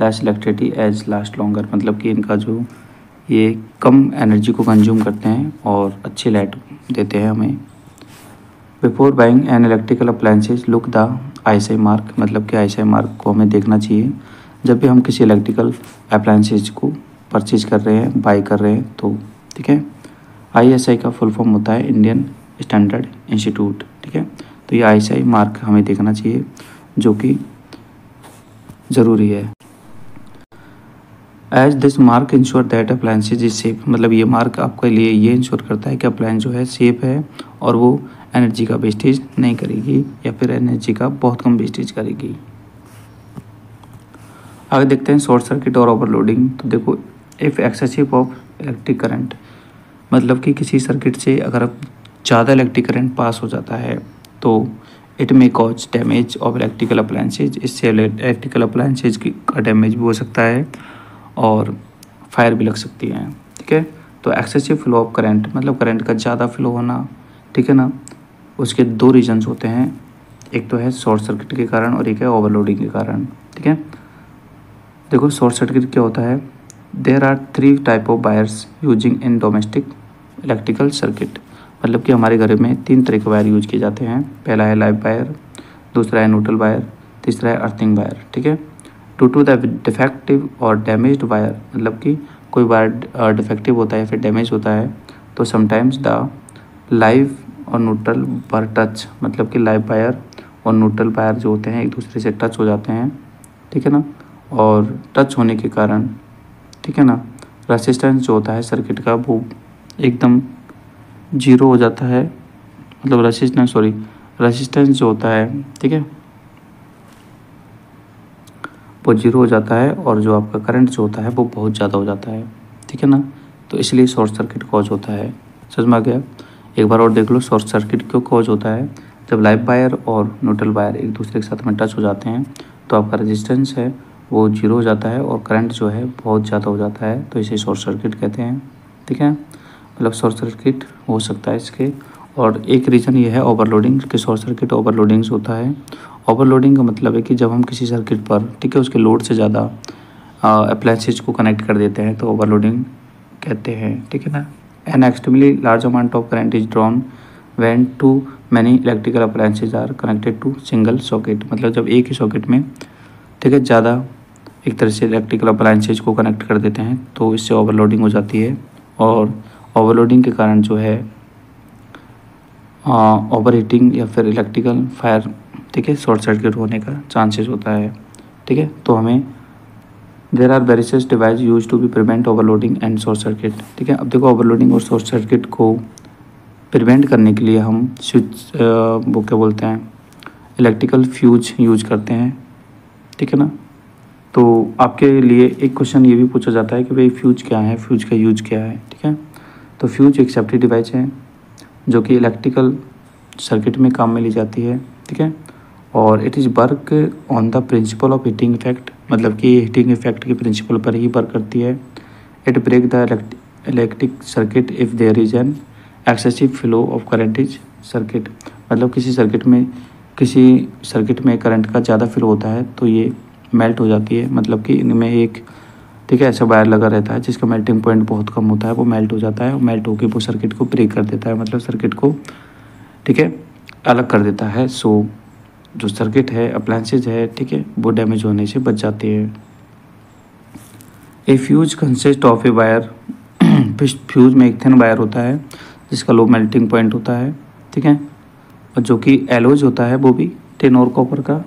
less electricity as last longer मतलब कि इनका जो ये कम एनर्जी को कंज्यूम करते हैं और अच्छी लाइट देते हैं हमें। Before buying an electrical appliances look the I mark मतलब कि आई मार्क को हमें देखना चाहिए। जब भी हम किसी इलेक्ट्रिकल अप्लाइंसेज को परचेज कर रहे हैं बाई कर रहे हैं तो ठीक है? ISI का फुल फॉर्म होता है इंडियन स्टैंडर्ड इंस्टीट्यूट, ठीक है? तो ये आई मार्क हमें देखना चाहिए, जो कि ज़रूरी है। As this mark ensure that appliances is safe मतलब ये मार्क आपके लिए ये इंश्योर करता है कि अप्लायंस जो है सेफ़ है, और वो एनर्जी का वेस्टेज नहीं करेगी, या फिर एनर्जी का बहुत कम वेस्टेज करेगी। आगे देखते हैं शॉर्ट सर्किट और ओवरलोडिंग तो देखो if excessive of electric current मतलब कि किसी सर्किट से अगर ज़्यादा इलेक्ट्रिक करंट पास हो जाता है तो it may cause damage of electrical appliances इससे इलेक्ट्रिकल अप्लाइंसेज का डैमेज भी हो सकता है और फायर भी लग सकती है, ठीक है? तो एक्सेसिव फ्लो ऑफ़ करंट मतलब करंट का ज़्यादा फ्लो होना, ठीक है ना? उसके दो रीजन्स होते हैं। एक तो है शॉर्ट सर्किट के कारण और एक है ओवरलोडिंग के कारण, ठीक है? देखो शॉर्ट सर्किट क्या होता है? There are three type of wires using in domestic electrical circuit मतलब कि हमारे घर में तीन तरह के वायर यूज़ किए जाते हैं। पहला है लाइव वायर, दूसरा है न्यूट्रल वायर, तीसरा है अर्थिंग वायर, ठीक है? टू टू द डिफेक्टिव और डैमेज वायर मतलब कि कोई वायर डिफेक्टिव होता है फिर डैमेज होता है तो समटाइम्स द लाइव और न्यूट्रल पर टच मतलब कि लाइव वायर और न्यूट्रल वायर जो होते हैं, एक दूसरे से टच हो जाते हैं, ठीक है ना? और टच होने के कारण, ठीक है ना? रेसिस्टेंस जो होता है सर्किट का, वो एकदम ज़ीरो हो जाता है मतलब रेसिस्टेंस सॉरी रेसिस्टेंस जो होता है, ठीक है? वो ज़ीरो हो जाता है और जो आपका करंट जो होता है, वो बहुत ज़्यादा हो जाता है, ठीक है ना? तो इसलिए शॉर्ट सर्किट कॉज होता है। समझ में आ गया? एक बार और देख लो शॉर्ट सर्किट क्यों कॉज होता है? जब लाइव वायर और न्यूट्रल वायर एक दूसरे के साथ में टच हो जाते हैं तो आपका रेजिस्टेंस है, वो ज़ीरो हो जाता है और करंट जो है, बहुत ज़्यादा हो जाता है तो इसे शॉर्ट सर्किट कहते हैं, ठीक है? मतलब शॉर्ट सर्किट हो सकता है इसके। और एक रीज़न ये है ओवरलोडिंग कि शॉर्ट सर्किट ओवरलोडिंग होता है। ओवरलोडिंग का मतलब है कि जब हम किसी सर्किट पर, ठीक है, उसके लोड से ज़्यादा अप्लाइंसेज को कनेक्ट कर देते हैं तो ओवरलोडिंग कहते हैं, ठीक है ना? An extremely large amount of current is drawn when too many electrical appliances are connected to single socket मतलब जब एक ही सॉकेट में, ठीक है, ज़्यादा एक तरह से इलेक्ट्रिकल अप्लाइंसेज को कनेक्ट कर देते हैं तो इससे ओवरलोडिंग हो जाती है। और ओवरलोडिंग के कारण जो है ओवर हीटिंग या फिर इलेक्ट्रिकल फायर ठीक है शॉर्ट सर्किट होने का चांसेस होता है, ठीक है? तो हमें there are various device use to be prevent overloading and short circuit ठीक है? अब देखो ओवरलोडिंग और शॉर्ट सर्किट को प्रिवेंट करने के लिए हम स्विच वो क्या बोलते हैं इलेक्ट्रिकल फ्यूज यूज़ करते हैं, ठीक है ना? तो आपके लिए एक क्वेश्चन ये भी पूछा जाता है कि भाई फ्यूज क्या है? फ्यूज का यूज़ क्या है? ठीक है? तो फ्यूज एक सेफ्टी डिवाइस है, जो कि इलेक्ट्रिकल सर्किट में काम में ली जाती है, ठीक है? और it is work on the principle of heating effect मतलब कि हीटिंग इफ़ेक्ट के प्रिंसिपल पर ही वर्क करती है। It break the electric circuit if there is an excessive flow of current is circuit मतलब किसी सर्किट में, किसी सर्किट में करंट का ज़्यादा फ्लो होता है तो ये मेल्ट हो जाती है। मतलब कि इनमें एक ठीक है, ऐसा वायर लगा रहता है जिसका मेल्टिंग पॉइंट बहुत कम होता है, वो मेल्ट हो जाता है और मेल्ट होकर वो सर्किट को ब्रेक कर देता है मतलब सर्किट को, ठीक है, अलग कर देता है। सो जो सर्किट है अप्लाइंसेज है, ठीक है, वो डैमेज होने से बच जाते हैं। A fuse consist of a wire fuse में एक थिन वायर होता है, जिसका लो मेल्टिंग पॉइंट होता है, ठीक है, और जो कि एलोज होता है वो भी टेन और कॉपर का।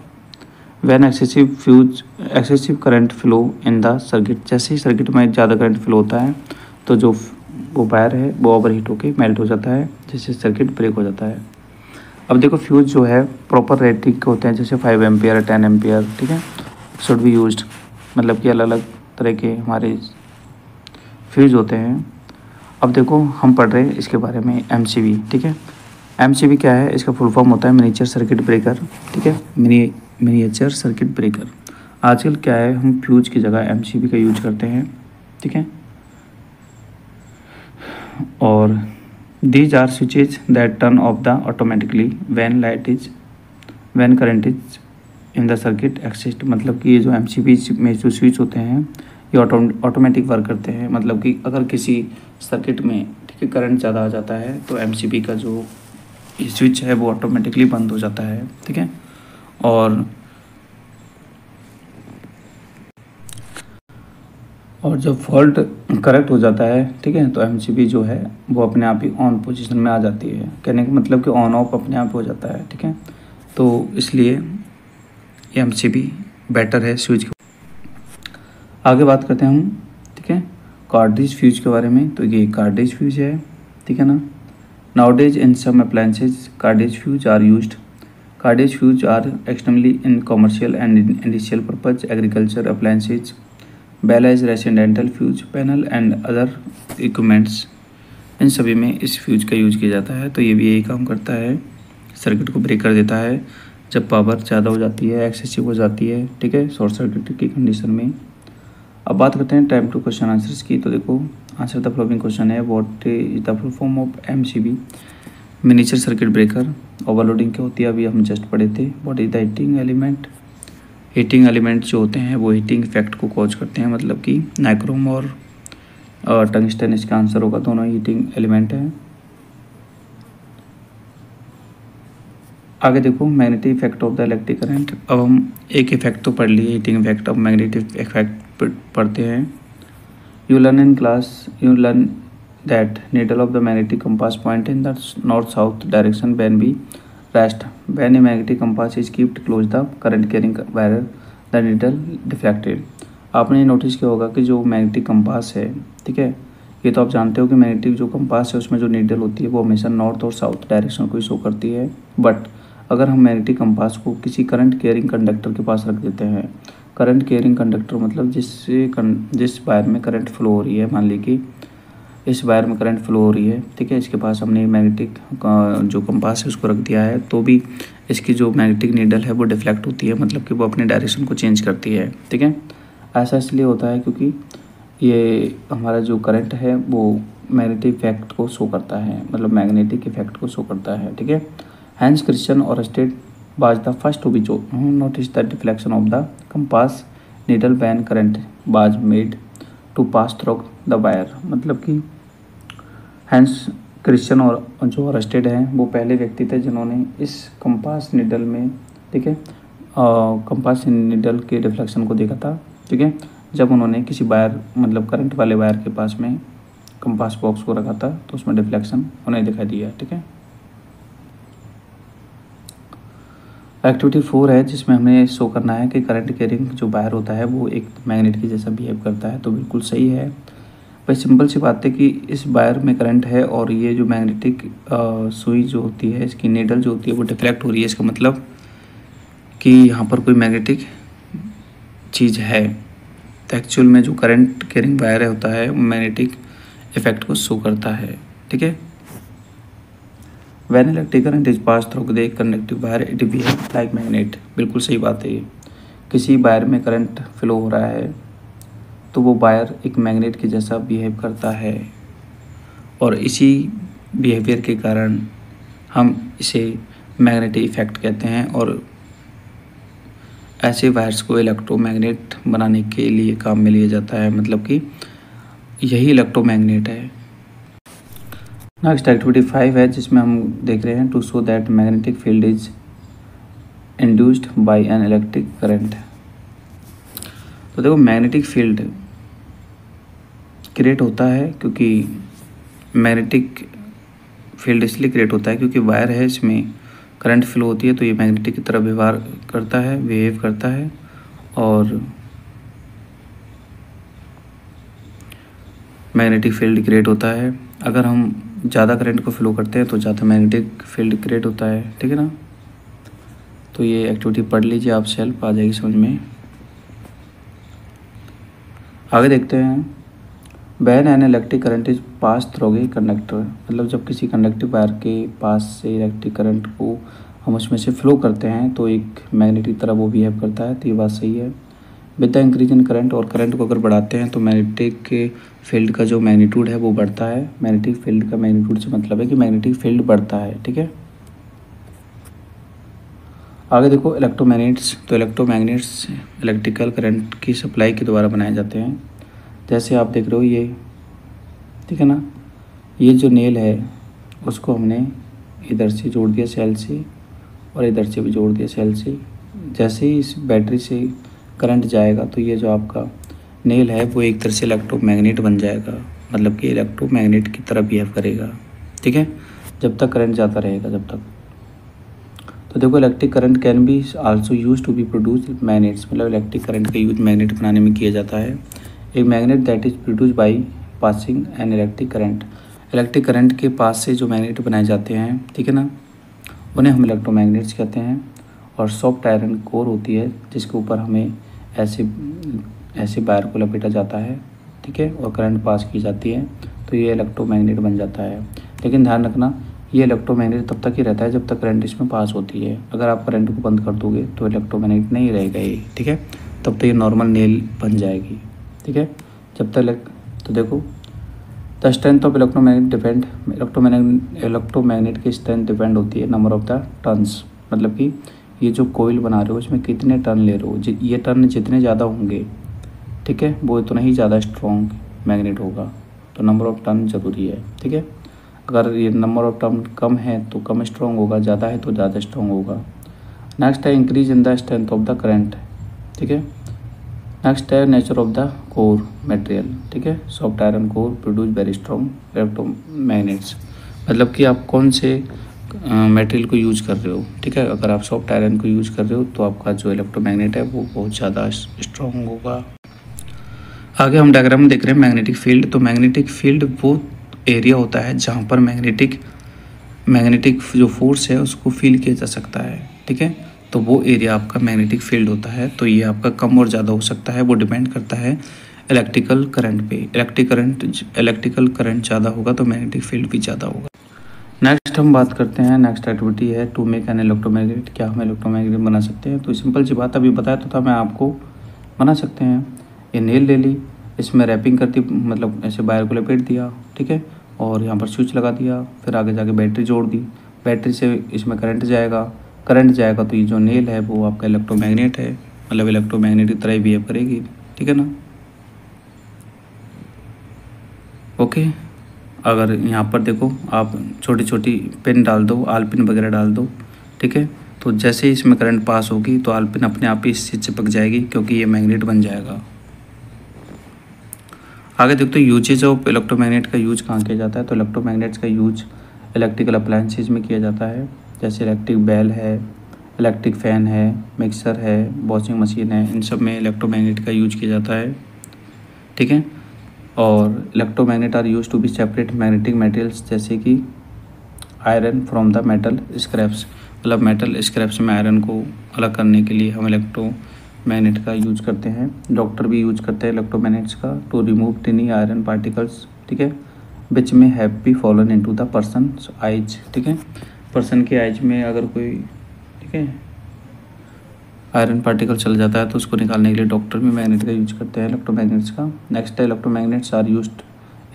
When excessive fuse excessive current flow in the circuit जैसे ही सर्किट में ज़्यादा करंट फ्लो होता है तो जो वो वायर है, वो ओवर हीट होकर मेल्ट हो जाता है, जिससे सर्किट ब्रेक हो जाता है। अब देखो फ्यूज जो है प्रॉपर रेटिंग के होते हैं, जैसे five M ampere ten ampere ठीक है? शुड बी यूज़ मतलब कि अलग अलग तरह के हमारे फ्यूज होते हैं। अब देखो हम पढ़ रहे हैं इसके बारे में एम ठीक है? एम क्या है? इसका फुल फॉर्म होता है मिनीचर सर्किट ब्रेकर ठीक है? मिनी मिनीचर सर्किट ब्रेकर आजकल क्या है, हम फ्यूज की जगह एमसीबी का यूज़ करते हैं, ठीक है? और these are switches that turn off the automatically when light is when current is in the circuit exist मतलब कि ये जो एमसीबी में जो स्विच होते हैं, ये ऑटोमेटिक वर्क करते हैं। मतलब कि अगर किसी सर्किट में, ठीक है करंट ज़्यादा आ जाता है तो एमसीबी का जो स्विच है, वो ऑटोमेटिकली बंद हो जाता है, ठीक है? और और जब फॉल्ट करेक्ट हो जाता है, ठीक है तो एमसीबी जो है, वो अपने आप ही ऑन पोजीशन में आ जाती है। कहने का मतलब कि ऑन ऑफ़ अपने आप हो जाता है, ठीक है? तो इसलिए एमसीबी बेटर है स्विच के। आगे बात करते हैं हम, ठीक है? कार्डेज फ्यूज के बारे में तो ये कार्डेज फ्यूज है, ठीक है ना? Nowadays in some appliances cartridge fuse are use cartridge fuse are externally in commercial and industrial purpose agriculture appliances besides residential fuse panel and other equipments इन सभी में इस फ्यूज का यूज़ किया जाता है तो ये भी यही काम करता है। सर्किट को ब्रेक कर देता है। जब पावर ज़्यादा हो जाती है एक्सेसिव हो जाती है, ठीक है? शॉर्ट सर्किट की कंडीशन में। अब बात करते हैं टाइम टू क्वेश्चन आंसर्स की तो देखो आंसर द फॉलोइंग क्वेश्चन है what is the full form of M C B miniature circuit breaker overloading क्या होती है? अभी हम जस्ट पढ़े थे what is the heating element heating element जो होते हैं, वो हीटिंग इफ़ेक्ट को कॉज करते हैं मतलब कि नाइक्रोम और टंगस्टन इसका आंसर होगा, दोनों हीटिंग एलिमेंट हैं। आगे देखो magnetic effect of the electric current अब हम एक इफ़ेक्ट तो पढ़ लिए heating effect of magnetic effect पढ़ते हैं। You learn in class you learn needle of the magnetic compass point in the north south direction when be rest when a magnetic compass is kept close the current carrying wire the needle deflected आपने notice किया होगा कि जो magnetic compass है, ठीक है? ये तो आप जानते हो कि मैग्नेटिक जो कंपास है, उसमें जो नीडल होती है, वो हमेशा नॉर्थ और साउथ डायरेक्शन को ही शो करती है. बट अगर हम मैग्नेटिक कंपास को किसी करंट केयरिंग कंडक्टर के पास रख देते हैं करंट केयरिंग कंडक्टर मतलब जिससे जिस वायर में करंट फ्लो हो रही है, मान लीजिए इस वायर में करंट फ्लो हो रही है, ठीक है? इसके पास हमने मैग्नेटिक जो कंपास है उसको रख दिया है तो भी इसकी जो मैग्नेटिक नीडल है वो डिफ्लेक्ट होती है मतलब कि वो अपने डायरेक्शन को चेंज करती है, ठीक है? ऐसा इसलिए होता है क्योंकि ये हमारा जो करंट है वो मैग्नेटिक इफ़ेक्ट को शो करता है मतलब मैग्नेटिक इफ़ेक्ट को शो करता है, ठीक है? Hans Christian Oersted was the first to be noticed the deflection of the compass needle when current was made to pass through the wire. मतलब कि हैंस क्रिश्चियन और जो अरेस्टेड हैं, वो पहले व्यक्ति थे जिन्होंने इस कंपास निडल में, ठीक है? कंपास निडल के डिफ्लेक्शन को देखा था, ठीक है? जब उन्होंने किसी वायर मतलब करंट वाले वायर के पास में कंपास बॉक्स को रखा था तो उसमें डिफ्लेक्शन उन्हें दिखाई दिया, ठीक है? एक्टिविटी फोर है, जिसमें हमें शो करना है कि करंट कैरिंग जो वायर होता है, वो एक मैग्नेट की जैसा बिहेव करता है तो बिल्कुल सही है। भाई सिंपल सी बात है कि इस वायर में करंट है और ये जो मैग्नेटिक सुई जो होती है, इसकी नीडल जो होती है, वो डिफ्लेक्ट हो रही है। इसका मतलब कि यहाँ पर कोई मैग्नेटिक चीज़ है। तो एक्चुअल में जो करंट कैरिंग वायर होता है मैग्नेटिक इफ़ेक्ट को शो करता है। ठीक है? When electric current is pass through the conductive wire it behave like magnet बिल्कुल सही बात है किसी वायर में करंट फ्लो हो रहा है तो वो वायर एक मैग्नेट के जैसा बिहेव करता है। और इसी बिहेवियर के कारण हम इसे मैग्नेटिक इफ़ेक्ट कहते हैं और ऐसे वायर्स को इलेक्ट्रोमैग्नेट बनाने के लिए काम में लिया जाता है। मतलब कि यही इलेक्ट्रोमैग्नेट है। नेक्स्ट एक्टिविटी फाइव है, जिसमें हम देख रहे हैं to show that magnetic field is induced by an electric current तो देखो मैग्नेटिक फ़ील्ड क्रिएट होता है क्योंकि मैग्नेटिक फ़ील्ड इसलिए क्रिएट होता है क्योंकि वायर है, इसमें करंट फ्लो होती है तो ये मैग्नेटिक की तरह व्यवहार करता है बिहेव करता है और मैग्नेटिक फ़ील्ड क्रिएट होता है। अगर हम ज़्यादा करंट को फ्लो करते हैं तो ज़्यादा मैग्नेटिक फ़ील्ड क्रिएट होता है, ठीक है ना? तो ये एक्टिविटी पढ़ लीजिए आप सेल्फ आ जाएगी समझ में। आगे देखते हैं। When an electric current is pass through conductor मतलब जब किसी कंडक्टिव वायर के पास से इलेक्ट्रिक करंट को हम उसमें से फ्लो करते हैं तो एक मैग्नेटिक तरह वो बिहेव करता है तो ये बात सही है। With the increase in current और करंट को अगर बढ़ाते हैं तो मैग्नेटिक फ़ील्ड का जो मैग्नीट्यूड है वो बढ़ता है। मैग्नेटिक फ़ील्ड का मैग्नीट्यूड से मतलब है कि मैग्नेटिक फ़ील्ड बढ़ता है, ठीक है? आगे देखो इलेक्ट्रोमैग्नेट्स तो इलेक्ट्रोमैग्नेट्स इलेक्ट्रिकल करंट की सप्लाई के द्वारा बनाए जाते हैं। जैसे आप देख रहे हो ये, ठीक है ना? ये जो नेल है, उसको हमने इधर से जोड़ दिया सेल से और इधर से भी जोड़ दिया सेल से। जैसे ही इस बैटरी से करंट जाएगा तो ये जो आपका नेल है, वो एक तरह से इलेक्ट्रोमैग्नेट बन जाएगा। मतलब कि इलेक्ट्रोमैग्नेट की तरह बिहेव करेगा। ठीक है? जब तक करंट जाता रहेगा, जब तक। तो देखो electric current can be also use to be produce magnets मतलब इलेक्ट्रिक करंट का यूज़ मैग्नेट बनाने में किया जाता है। एक magnet that is produce by passing an electric current electric current के पास से जो मैग्नेट बनाए जाते हैं, ठीक है ना? उन्हें हम इलेक्ट्रोमैग्नेट्स कहते हैं। और सॉफ्ट आयरन कोर होती है, जिसके ऊपर हमें ऐसे ऐसे वायर को लपेटा जाता है, ठीक है? और करंट पास की जाती है तो ये इलेक्ट्रोमैग्नेट बन जाता है। लेकिन ध्यान रखना, ये इलेक्ट्रोमैग्नेट तब तक ही रहता है जब तक करंट इसमें पास होती है। अगर आप करंट को बंद कर दोगे तो इलेक्ट्रोमैग्नेट नहीं रहेगा ये, ठीक है? तब तक ये नॉर्मल नेल बन जाएगी, ठीक है? जब तक तो देखो the strength of electromagnet depend electromagnet electromagnet की स्ट्रेंथ डिपेंड होती है नंबर ऑफ़ द टर्न्स मतलब कि ये जो कोयल बना रहे हो, इसमें कितने टर्न ले रहे हो? ये टर्न जितने ज़्यादा होंगे, ठीक है? वो इतना ही ज़्यादा स्ट्रॉन्ग मैग्नेट होगा। तो नंबर ऑफ़ टर्न ज़रूरी है, ठीक है? अगर ये नंबर ऑफ़ टर्म कम है तो कम स्ट्रॉन्ग होगा, ज़्यादा है तो ज़्यादा स्ट्रॉन्ग होगा। नेक्स्ट है increase in the strength of the current ठीक है? नेक्स्ट है nature of the core material ठीक है? Soft iron core produce very strong electromagnets मतलब कि आप कौन से मटेरियल को यूज़ कर रहे हो, ठीक है? अगर आप सॉफ्ट आयरन को यूज़ कर रहे हो तो आपका जो इलेक्ट्रोमैग्नेट है, वो बहुत ज़्यादा स्ट्रॉन्ग होगा। आगे हम डायग्राम में देख रहे हैं मैग्नेटिक फ़ील्ड तो मैग्नेटिक फ़ील्ड वो एरिया होता है जहाँ पर मैग्नेटिक मैग्नेटिक जो फोर्स है, उसको फील किया जा सकता है, ठीक है? तो वो एरिया आपका मैग्नेटिक फ़ील्ड होता है तो ये आपका कम और ज़्यादा हो सकता है, वो डिपेंड करता है इलेक्ट्रिकल करंट पे। इलेक्ट्रिक करंट इलेक्ट्रिकल करंट ज़्यादा होगा तो मैग्नेटिक फ़ील्ड भी ज़्यादा होगा। नेक्स्ट हम बात करते हैं नेक्स्ट एक्टिविटी है टू मेक एन इलेक्ट्रोमैग्नेट क्या हम इलेक्ट्रोमैग्नेट बना सकते हैं? तो सिंपल सी बात, अभी बताया तो था, मैं आपको बना सकते हैं। ये नेल ले ली, इसमें रैपिंग करती मतलब ऐसे वायर को लपेट दिया, ठीक है? और यहाँ पर स्विच लगा दिया, फिर आगे जाके बैटरी जोड़ दी। बैटरी से इसमें करंट जाएगा। करंट जाएगा तो ये जो नेल है, वो आपका इलेक्ट्रोमैग्नेट है। मतलब इलेक्ट्रोमैग्नेट की तरह बिहेव करेगी, ठीक है ना? ओके अगर यहाँ पर देखो, आप छोटी छोटी पिन डाल दो आलपिन वगैरह डाल दो, ठीक है? तो जैसे ही इसमें करंट पास होगी तो आलपिन अपने आप ही इससे चिपक जाएगी, क्योंकि ये मैग्नेट बन जाएगा। आगे देखते हो यूजेज ऑफ़ इलेक्ट्रोमैग्नेट का यूज़ कहाँ किया जाता है? तो इलेक्ट्रोमैग्नेट्स का यूज़ इलेक्ट्रिकल अप्लायंसेज में किया जाता है। जैसे इलेक्ट्रिक बैल है इलेक्ट्रिक फ़ैन है मिक्सर है वॉशिंग मशीन है, इन सब में इलेक्ट्रोमैग्नेट का यूज़ किया जाता है, ठीक है? और electromagnet are use to be separate magnetic materials जैसे कि iron from the metal scraps मतलब मेटल स्क्रैप्स में आयरन को अलग करने के लिए हम इलेक्ट्रो मैग्नेट का यूज़ करते हैं। डॉक्टर भी यूज़ करते हैं इलेक्ट्रोमैग्नेट्स का to remove tiny iron particles ठीक है? विच में have be fallen into the person eyes ठीक है? पर्सन के आइज़ में अगर कोई, ठीक है? आयरन पार्टिकल चल जाता है तो उसको निकालने के लिए डॉक्टर भी मैग्नेट का यूज़ करते हैं इलेक्ट्रोमैग्नेट्स का। नेक्स्ट है electromagnets are use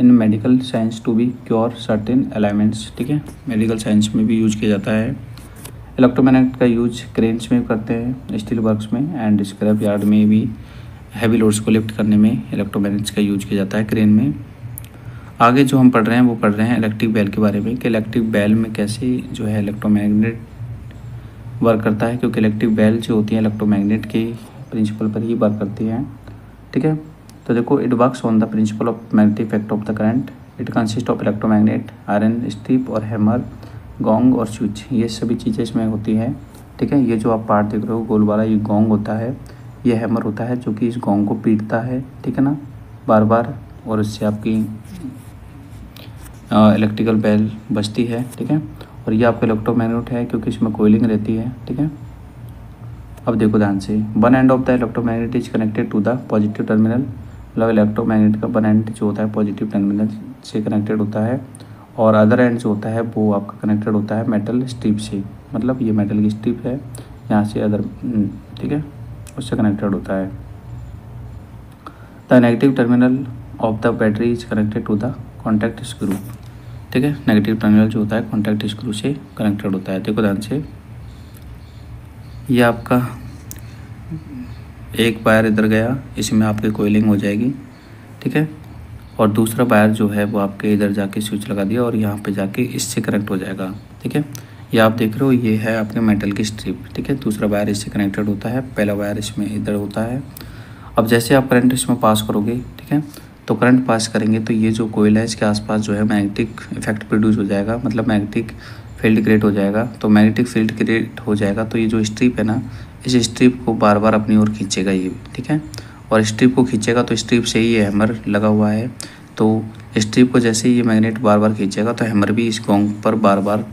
in medical science to be cure certain elements ठीक है? मेडिकल साइंस में भी यूज़ किया जाता है। इलेक्ट्रोमैग्नेट का यूज़ क्रेन्स में करते हैं स्टील वर्क्स में एंड स्क्रैप यार्ड में भी हैवी लोड्स को लिफ्ट करने में इलेक्ट्रोमैग्नेट्स का यूज़ किया जाता है क्रेन में। आगे जो हम पढ़ रहे हैं, वो पढ़ रहे हैं इलेक्ट्रिक बैल के बारे में, कि इलेक्ट्रिक बैल में कैसे जो है इलेक्ट्रोमैग्नेट वर्क करता है, क्योंकि इलेक्ट्रिक बैल जो होती है इलेक्ट्रोमैग्नेट के प्रिंसिपल पर ही वर्क करती हैं, ठीक है? तो देखो it works on the principle of magnetic effect of the current it consist of electromagnet iron strip और हैमर गोंग और स्विच ये सभी चीज़ें इसमें होती हैं, ठीक है? ये जो आप पार्ट देख रहे हो, गोल वाला, ये गोंग होता है। ये हैमर होता है, जो कि इस गोंग को पीटता है, ठीक है ना? बार बार और इससे आपकी इलेक्ट्रिकल बेल बचती है, ठीक है? और ये आपका इलेक्ट्रोमैग्नेट है क्योंकि इसमें कोयलिंग रहती है ठीक है? अब देखो ध्यान से। One end of the electromagnet is connected to the positive terminal मतलब इलेक्ट्रोमैग्नेट का वन एंड जो होता है पॉजिटिव टर्मिनल से कनेक्टेड होता है और अदर एंड जो होता है वो आपका कनेक्टेड होता है मेटल स्ट्रिप से। मतलब ये मेटल की स्ट्रिप है यहाँ से अदर हम्म, ठीक है? उससे कनेक्टेड होता है। The negative terminal of the battery is connected to the contact screw ठीक है? नेगेटिव टर्मिनल जो होता है कॉन्टैक्ट स्क्रू से कनेक्टेड होता है। देखो ध्यान से। ये आपका एक वायर इधर गया, इसमें आपकी कोयलिंग हो जाएगी, ठीक है? और दूसरा वायर जो है, वो आपके इधर जाके स्विच लगा दिया और यहाँ पे जाके इससे कनेक्ट हो जाएगा, ठीक है? ये आप देख रहे हो, ये है आपके मेटल की स्ट्रिप ठीक है? दूसरा वायर इससे कनेक्टेड होता है, पहला वायर इसमें इधर होता है। अब जैसे आप करंट इसमें पास करोगे, ठीक है? तो करंट पास करेंगे तो ये जो कोयल है, इसके आसपास जो है मैग्नेटिक इफ़ेक्ट प्रोड्यूस हो जाएगा मतलब मैग्नेटिक फ़ील्ड क्रिएट हो जाएगा। तो मैग्नेटिक फ़ील्ड क्रिएट हो जाएगा तो ये जो स्ट्रिप है ना, इस स्ट्रिप को बार बार अपनी ओर खींचेगा ये, ठीक है? और स्ट्रिप को खींचेगा तो स्ट्रिप से ही ये हैमर लगा हुआ है। तो स्ट्रिप को जैसे ही ये मैग्नेट बार बार खींचेगा तो हैमर भी इस गोंग पर बार बार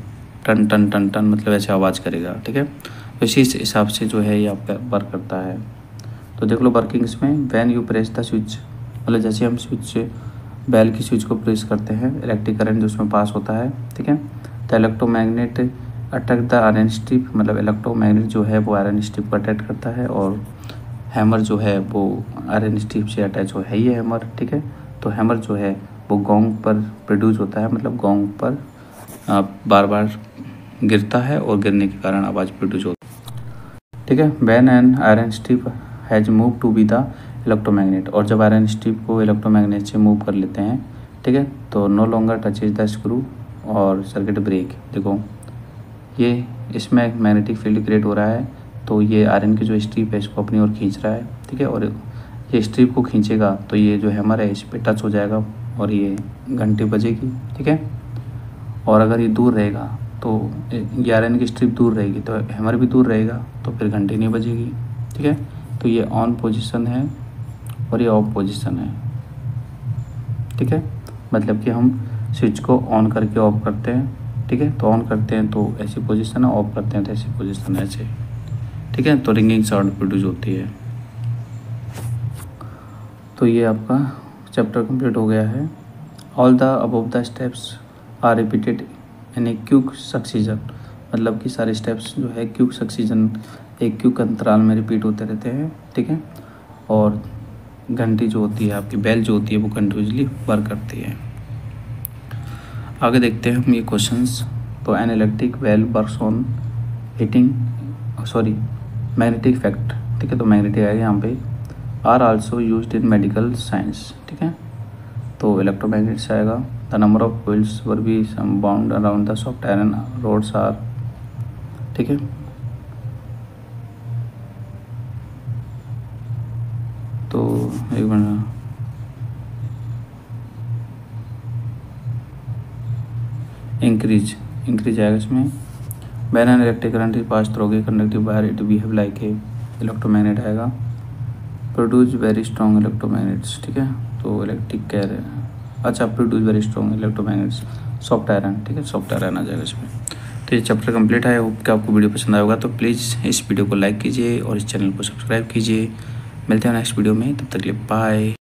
टन टन टन टन मतलब ऐसे आवाज़ करेगा, ठीक है? तो इसी हिसाब से जो है ये आपका वर्क करता है। तो देख लो वर्किंग इसमें when you press the switch मतलब जैसे हम स्विच से बैल की स्विच को प्रेस करते हैं इलेक्ट्रिक करंट जो उसमें पास होता है, ठीक है? तो electromagnet attack the iron strip मतलब इलेक्ट्रोमैग्नेट जो है वो आयरन स्ट्रिप को अटैक करता है और हैमर जो है वो आयरन स्ट्रिप से अटैच हो, है ही हैमर ठीक है? तो हैमर जो है वो गोंग पर प्रोड्यूस होता है मतलब गोंग पर बार बार गिरता है और गिरने के कारण आवाज़ प्रोड्यूस होती है। ठीक है? When and iron strip has move to be the electromagnet. और जब आयरन स्ट्रिप को इलेक्ट्रोमैग्नेट से मूव कर लेते हैं, ठीक है तो no longer touch is the screw और सर्किट ब्रेक। देखो, ये इसमें एक मैग्नेटिक फ़ील्ड क्रिएट हो रहा है तो ये आयरन की जो स्ट्रिप है, इसको अपनी ओर खींच रहा है, ठीक है, और ये स्ट्रिप को खींचेगा तो ये जो हैमर है, इस पर टच हो जाएगा और ये घंटी बजेगी, ठीक है। और अगर ये दूर रहेगा तो ये आयरन की स्ट्रिप दूर रहेगी तो हैमर भी दूर रहेगा तो फिर घंटी नहीं बजेगी, ठीक है। तो ये ऑन पोजिशन है और ये ऑफ़ पोजिशन है। ठीक है? मतलब कि हम स्विच को ऑन करके ऑफ़ करते हैं। ठीक है? तो ऑन करते हैं तो ऐसी पोजीशन है ऑफ़ करते हैं तो ऐसी पोजीशन है, ऐसे। ठीक है? तो रिंगिंग साउंड प्रोड्यूस होती है। तो ये आपका चैप्टर कंप्लीट हो गया है। All the above the steps are repeated in a quick succession मतलब कि सारे स्टेप्स जो है क्यूक सक्सीजन एक क्यूक अंतराल में रिपीट होते रहते हैं। ठीक है? और घंटी जो होती है, आपकी बेल जो होती है, वो कंटिन्यूसली वर्क करती है। आगे देखते हैं हम ये क्वेश्चंस तो an electric bell work on heating sorry magnetic effect ठीक है तो मैग्नेटिक आएगा यहाँ पे। Are also use in medical science ठीक है तो इलेक्ट्रोमैग्नेट्स आएगा। The number of wheels were be bound around the soft iron rods are ठीक है तो एक मिनट। इंक्रीज इंक्रीज आएगा इसमें। When an electric current is pass through conductive wire it behave like a electromagnet आएगा। Produce very strong electromagnets ठीक है? तो इलेक्ट्रिक कह रहे अच्छा produce very strong electromagnets soft iron ठीक है? सॉफ्ट आयरन आ जाएगा इसमें। तो ये चैप्टर कंप्लीट है होप कि आपको वीडियो पसंद आएगा तो प्लीज़ इस वीडियो को लाइक कीजिए और इस चैनल को सब्सक्राइब कीजिए। मिलते हैं नेक्स्ट वीडियो में तब तक लिए बाय